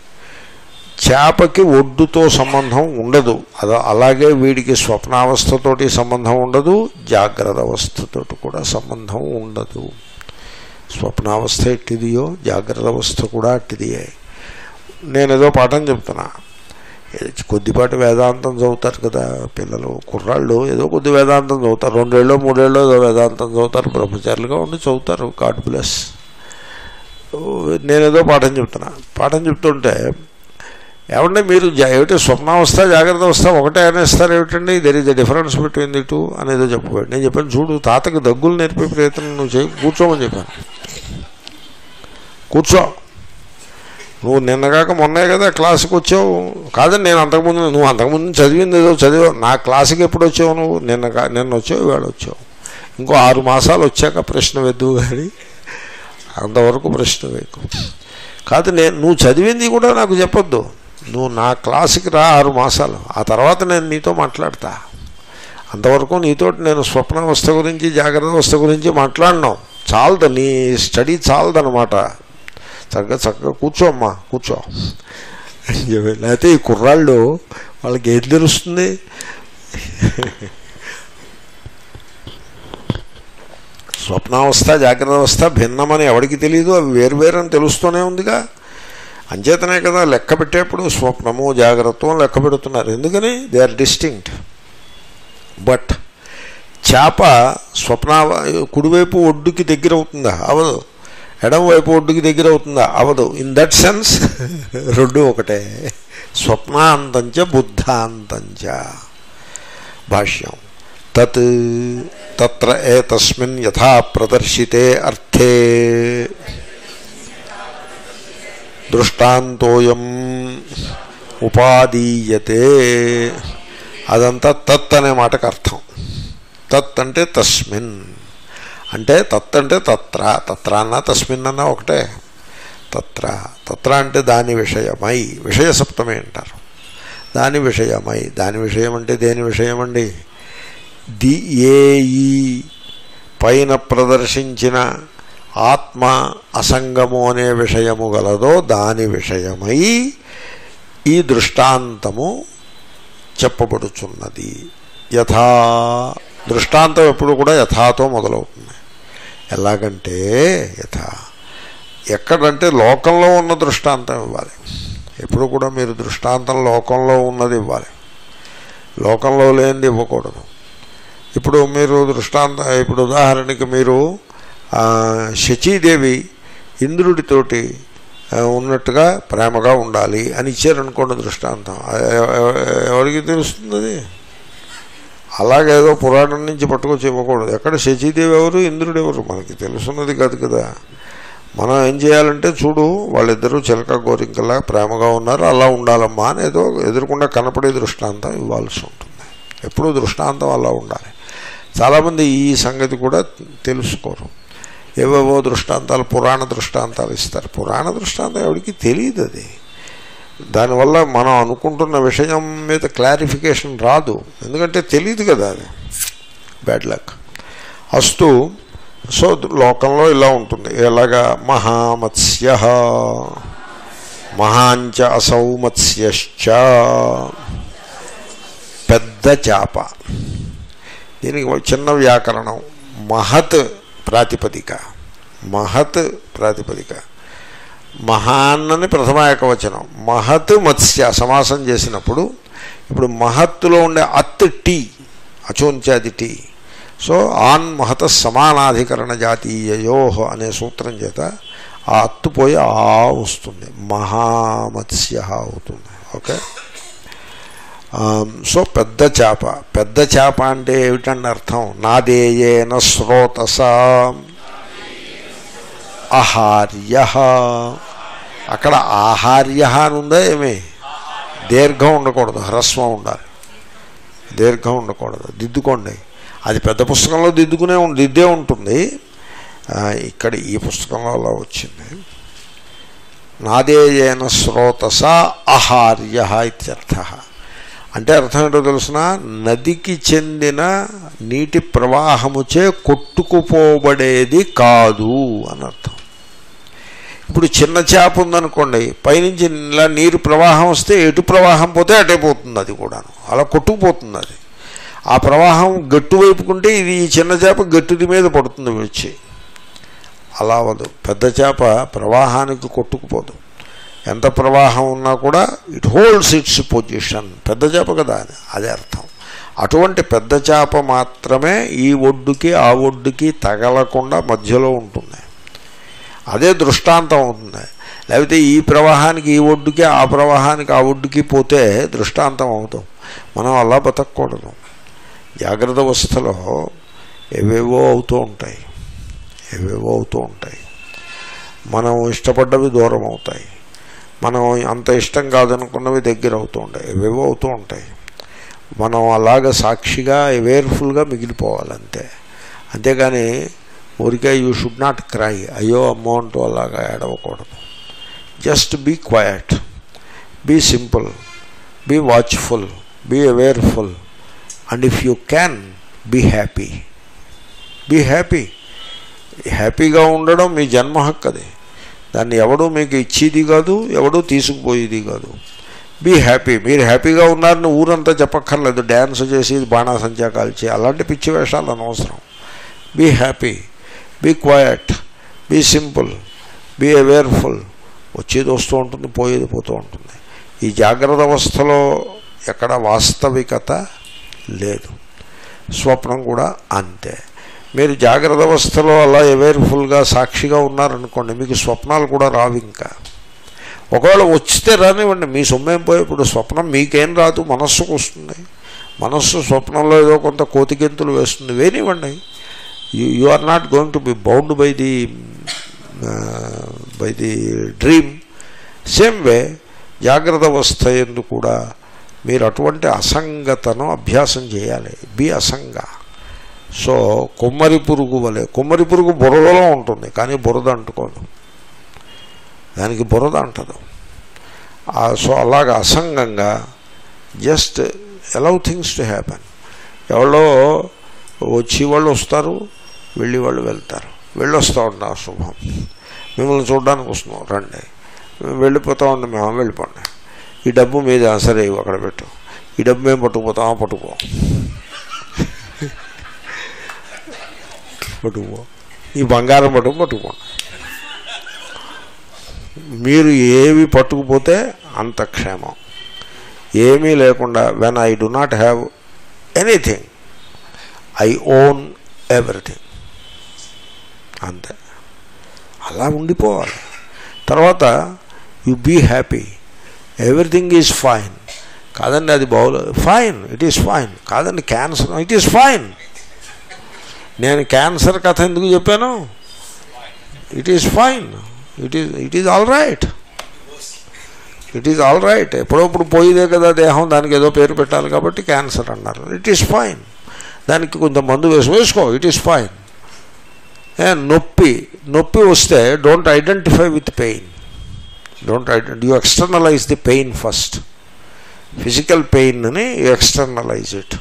చేపకి ఒడ్డుతో సంబంధం ఉండదు. అది అలాగే వీడికి స్వప్నావస్థతోటి సంబంధం ఉండదు. జాగ్రత్త అవస్థతోటి కూడా సంబంధం ఉండదు. స్వప్నావస్థ ఎట్టిదియో జాగ్రత్త అవస్థ కూడా అట్టిదియే. నేనేదో పాఠం చెప్తున్నా. కొద్దిపాటి వేదాంతం చదువుతారు కదా పిల్లలు కుర్రాళ్ళు ఏదో కొద్ది వేదాంతం చదువుతారు. రెండేళ్ళు మూడేళ్ళు ఏదో వేదాంతం చదువుతారు. బ్రహ్మచారులుగా ఉండి చదువుతారు. గాడ్ ప్లస్ నేనేదో పాఠం చెప్తున్నా. పాఠం చెప్తుంటే ఏమంటే మీరు జా- ఏమిటి స్వప్నావస్థ జాగ్రత్త అవస్థ ఒకటే అనేస్తారు ఏమిటండి? There is the difference between the two అనేదో చెప్పబోయాడు నేను చెప్పాను చూడు తాతకి దగ్గులు నేర్పే ప్రయత్నం నువ్వు చేయి కూర్చోమని చెప్పాను. కూర్చో. నువ్వు నిన్నగాక మొన్నే కదా క్లాసుకి వచ్చావు. కాదండి నేను అంతకుముందు నువ్వు అంతకుముందు చదివింది ఏదో చదివావు. నా క్లాసుకి ఎప్పుడు వచ్చావు నువ్వు? నిన్నగా నిన్న వచ్చావు ఇవాళ వచ్చావు. ఇంకో ఆరు మాసాలు వచ్చాక ప్రశ్న వెద్దువు కానీ అంతవరకు ప్రశ్న వేకు కాదు నేను నువ్వు చదివింది కూడా నాకు చెప్పొద్దు. నువ్వు నా క్లాసుకి రా ఆరు మాసాలు. ఆ తర్వాత నేను నీతో మాట్లాడతా. అంతవరకు నీతోటి నేను స్వప్నావస్థ గురించి జాగ్రత్త అవస్థ గురించి మాట్లాడినాం. చాలదు నీ స్టడీ చాలదనమాట చక్కగా చక్కగా కూర్చో అమ్మా కూర్చో. అని చెప్పి లేకపోతే ఈ కుర్రాళ్ళు వాళ్ళకి ఏం తెలుస్తుంది? స్వప్నావస్థ జాగ్రత్త అవస్థ భిన్నమని ఎవరికి తెలియదు అవి వేరు అని తెలుస్తూనే ఉందిగా. అంచేతనే కదా లెక్క పెట్టేప్పుడు స్వప్నము జాగ్రత్తం లెక్క పెడుతున్నారు. ఎందుకని? దే ఆర్ డిస్టింక్ట్ బట్ చేప స్వప్న కుడివైపు ఒడ్డుకి దగ్గర అవుతుందా అవదు. ఎడమవైపు ఒడ్డుకి దగ్గర అవుతుందా? అవదు. ఇన్ దట్ సెన్స్ రెండు ఒకటే. స్వప్నాంతంచ బుద్ధాంతంచ. భాష్యం. తత్ తత్ర ఏతస్మిన్ యథా ప్రదర్శితే అర్థే. దృష్టాంతోయం ఉపాదీయతే. అదంతా తత్ అనే మాటకు అర్థం. తత్ అంటే తస్మిన్. అంటే తత్ అంటే తత్ర తత్ర అన్న తస్మిన్ ఒకటే. తత్ర తత్ర అంటే దాని విషయమై విషయ సప్తమే అంటారు. దాని విషయమై దాని విషయం అంటే దేని విషయం అండి ది ఏ పైన ప్రదర్శించిన ఆత్మ అసంగము అనే విషయము గలదో దాని విషయమై ఈ దృష్టాంతము చెప్పబడుచున్నది. యథా దృష్టాంతం ఎప్పుడు కూడా యథాతో మొదలవుతుంది. ఎలాగంటే యథ ఎక్కడంటే లోకంలో ఉన్న దృష్టాంతం ఇవ్వాలి. ఎప్పుడు కూడా మీరు దృష్టాంతం లోకంలో ఉన్నది ఇవ్వాలి. లోకంలో లేనిది ఇవ్వకూడదు. ఇప్పుడు మీరు దృష్టాంత ఇప్పుడు ఉదాహరణకి మీరు శచీదేవి ఇంద్రుడితోటి ఉన్నట్టుగా ప్రేమగా ఉండాలి అని ఇచ్చారనుకోండి దృష్టాంతం. ఎవరికి తెలుస్తుంది అది? అలాగేదో పురాణం నుంచి పట్టుకొచ్చి ఇవ్వకూడదు. ఎక్కడ శచీదేవి ఎవరు ఇంద్రుడు ఎవరు? మనకి తెలుసున్నది కాదు కదా. మనం ఏం చేయాలంటే చూడు వాళ్ళిద్దరూ చిలక గోరింకలా ప్రేమగా ఉన్నారు అలా ఉండాలమ్మా అని ఏదో ఎదురుకుండా కనపడే దృష్టాంతం ఇవ్వాల్సి ఉంటుంది. ఎప్పుడూ దృష్టాంతం అలా ఉండాలి. చాలామంది ఈ సంగతి కూడా తెలుసుకోరు. ఏవేవో దృష్టాంతాలు పురాణ దృష్టాంతాలు ఇస్తారు. పురాణ దృష్టాంతం ఎవరికి తెలియదు అది. దానివల్ల మనం అనుకుంటున్న విషయం మీద క్లారిఫికేషన్ రాదు. ఎందుకంటే తెలియదు కదా అది. బ్యాడ్ లక్ అస్తు సో లోకంలో ఇలా ఉంటుంది. ఎలాగా? మహామత్స్య మహాంచ అసౌ మత్స్యశ్చ పెద్ద చేప. దీనికి చిన్న వ్యాకరణం. మహత్ ప్రాతిపదిక. మహత్ ప్రాతిపదిక. మహాన్నని ప్రథమ ఏకవచనం. మహత్ మత్స్య సమాసం చేసినప్పుడు ఇప్పుడు మహత్తులో ఉండే అత్ టీ అచోంచాది టీ. సో ఆన్ మహత సమానాధికరణ జాతీయయో అనే సూత్రం చేత ఆ అత్తు పోయి ఆ వస్తుంది. మహామత్స్య అవుతుంది. ఓకే? సో పెద్ద చేప. పెద్ద చేప అంటే ఏమిటండి అర్థం? నాదేయేన స్రోతస. ఆహార్య అక్కడ ఆహార్య అని ఉందా ఏమి? దీర్ఘం ఉండకూడదు హ్రస్వం ఉండాలి. దీర్ఘం ఉండకూడదు దిద్దుకోండి. అది పెద్ద పుస్తకంలో దిద్దుకునే దిద్దే ఉంటుంది. ఇక్కడ ఈ పుస్తకంలో అలా వచ్చింది. నాదేయన స్రోతస ఆహార్య ఇత్యర్థ అంటే అర్థం ఏంటో తెలుసిన? నదికి చెందిన నీటి ప్రవాహముచే కొట్టుకుపోబడేది కాదు అని అర్థం. ఇప్పుడు చిన్న చేప ఉందనుకోండి పైనుంచి ఇలా నీరు ప్రవాహం వస్తే ఎటు ప్రవాహం పోతే అటే పోతుంది అది కూడాను. అలా కొట్టుకుపోతుంది అది. ఆ ప్రవాహం గట్టు వైపుకుంటే ఇది ఈ చిన్న చేప గట్టుది మీద పడుతుంది వచ్చి అలా అవ్వదు పెద్ద చేప ప్రవాహానికి కొట్టుకుపోదు. ఎంత ప్రవాహం ఉన్నా కూడా ఇట్ హోల్డ్స్ ఇట్స్ పొజిషన్ పెద్ద చేప కదా అది. అదే అర్థం. అటువంటి పెద్ద చేప మాత్రమే ఈ ఒడ్డుకి ఆ ఒడ్డుకి తగలకుండా మధ్యలో ఉంటుంది. అదే దృష్టాంతం అవుతుంది. లేకపోతే ఈ ప్రవాహానికి ఈ ఒడ్డుకి ఆ ప్రవాహానికి ఆ ఒడ్డుకి పోతే దృష్టాంతం అవుతాం. మనం అలా బతకూడదు. జాగ్రత్త అవస్థలో ఏవేవో అవుతూ ఉంటాయి. ఏవేవో అవుతూ ఉంటాయి. మనం ఇష్టపడ్డవి దూరం అవుతాయి. మనం అంత ఇష్టం కాదనుకున్నవి దగ్గర అవుతూ ఉంటాయి. ఏవేవో అవుతూ ఉంటాయి. మనం అలాగ సాక్షిగా అవేర్ఫుల్గా మిగిలిపోవాలి అంతే అంతేగాని ఊరికే యూ షుడ్ నాట్ క్రై. అయ్యో అమ్మో అంటూ అలాగా ఏడవకూడదు. Just be quiet be simple. Be watchful. Be awareful. And if you can be happy. Be happy. హ్యాపీగా ఉండడం మీ జన్మ హక్కు అది. దాన్ని ఎవడూ మీకు ఇచ్చేది కాదు ఎవడూ తీసుకుపోయేది కాదు. Be happy. మీరు హ్యాపీగా ఉన్నారని ఊరంతా చెప్పక్కర్లేదు. డ్యాన్స్ చేసి బాణాసంచా కాల్చి అలాంటి పిచ్చి వేషాలు అనవసరం. Be happy. Be quiet be simple be awareful వచ్చేది వస్తూ ఉంటుంది పోయేది పోతూ ఉంటుంది. ఈ జాగ్రత్త అవస్థలో ఎక్కడ వాస్తవికత లేదు. స్వప్నం కూడా అంతే. మీరు జాగ్రత్త అవస్థలో అలా అవేర్ఫుల్గా సాక్షిగా ఉన్నారనుకోండి మీకు స్వప్నాలు కూడా రావు ఇంకా. ఒకవేళ వచ్చితే రానివ్వండి మీ సొమ్మేం పోయేప్పుడు స్వప్నం మీకేం రాదు మనస్సుకు వస్తుంది. మనస్సు స్వప్నంలో ఏదో కొంత కోతిగెంతులు వేస్తుంది వేనివ్వండి. You you are not going to be bound by the by the dream same way జాగ్రత్త అవస్థ ఎందు కూడా మీరు అటువంటి అసంగతను అభ్యాసం చేయాలి. బి అసంగ. సో కొమ్మరి పురుగు వలె కొమ్మరి పురుగు బురదలో ఉంటుంది కానీ బురద అంటుకోదు. దానికి బురద అంటదు. సో అలాగ అసంగంగా just allow things to happen ఎవరో వచ్చి వాళ్ళు వస్తారు వెళ్ళి వాళ్ళు వెళ్తారు. వెళ్ళొస్తూ ఉంటాం శుభం. మిమ్మల్ని చూడడానికి వస్తున్నాం రండి. వెళ్ళిపోతా ఉండి మేము వెళ్ళిపోండి. ఈ డబ్బు మీద సరే అక్కడ పెట్టు. ఈ డబ్బు మేము పట్టుకుపోతాం పట్టుకో పట్టుకుపో. ఈ బంగారం పట్టుకు పట్టుకోండి మీరు ఏవి పట్టుకుపోతే అంత క్షేమం. ఏమీ లేకుండా when I do not have anything I own everything అంతే. అలా ఉండిపోవాలి. తర్వాత you be happy everything is fine కాదండి అది బాగోలేదు ఫైన్ ఇట్ ఈస్ ఫైన్ కాదండి క్యాన్సర్ ఇట్ ఈస్ ఫైన్ నేను క్యాన్సర్ కథ ఎందుకు చెప్పాను? It is fine it is it is all right it is all right ఎప్పుడప్పుడు పోయిదే కదా దేహం దానికి ఏదో పేరు పెట్టాలి కాబట్టి క్యాన్సర్ అన్నారు. ఇట్ ఈస్ ఫైన్ దానికి కొంత మందు వేసి వేసుకో ఇట్ ఈస్ ఫైన్ నొప్పి నొప్పి వస్తే don't identify with pain don't identify you externalize the pain first physical పెయిన్ని you externalize it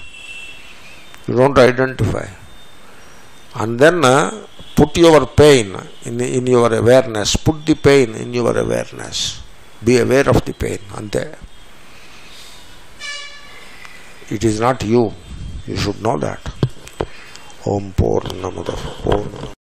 you don't identify and then put your pain in in your awareness put the pain in your awareness be aware of the pain అంతే it is not you you should know that Om పూర్ణముద Purna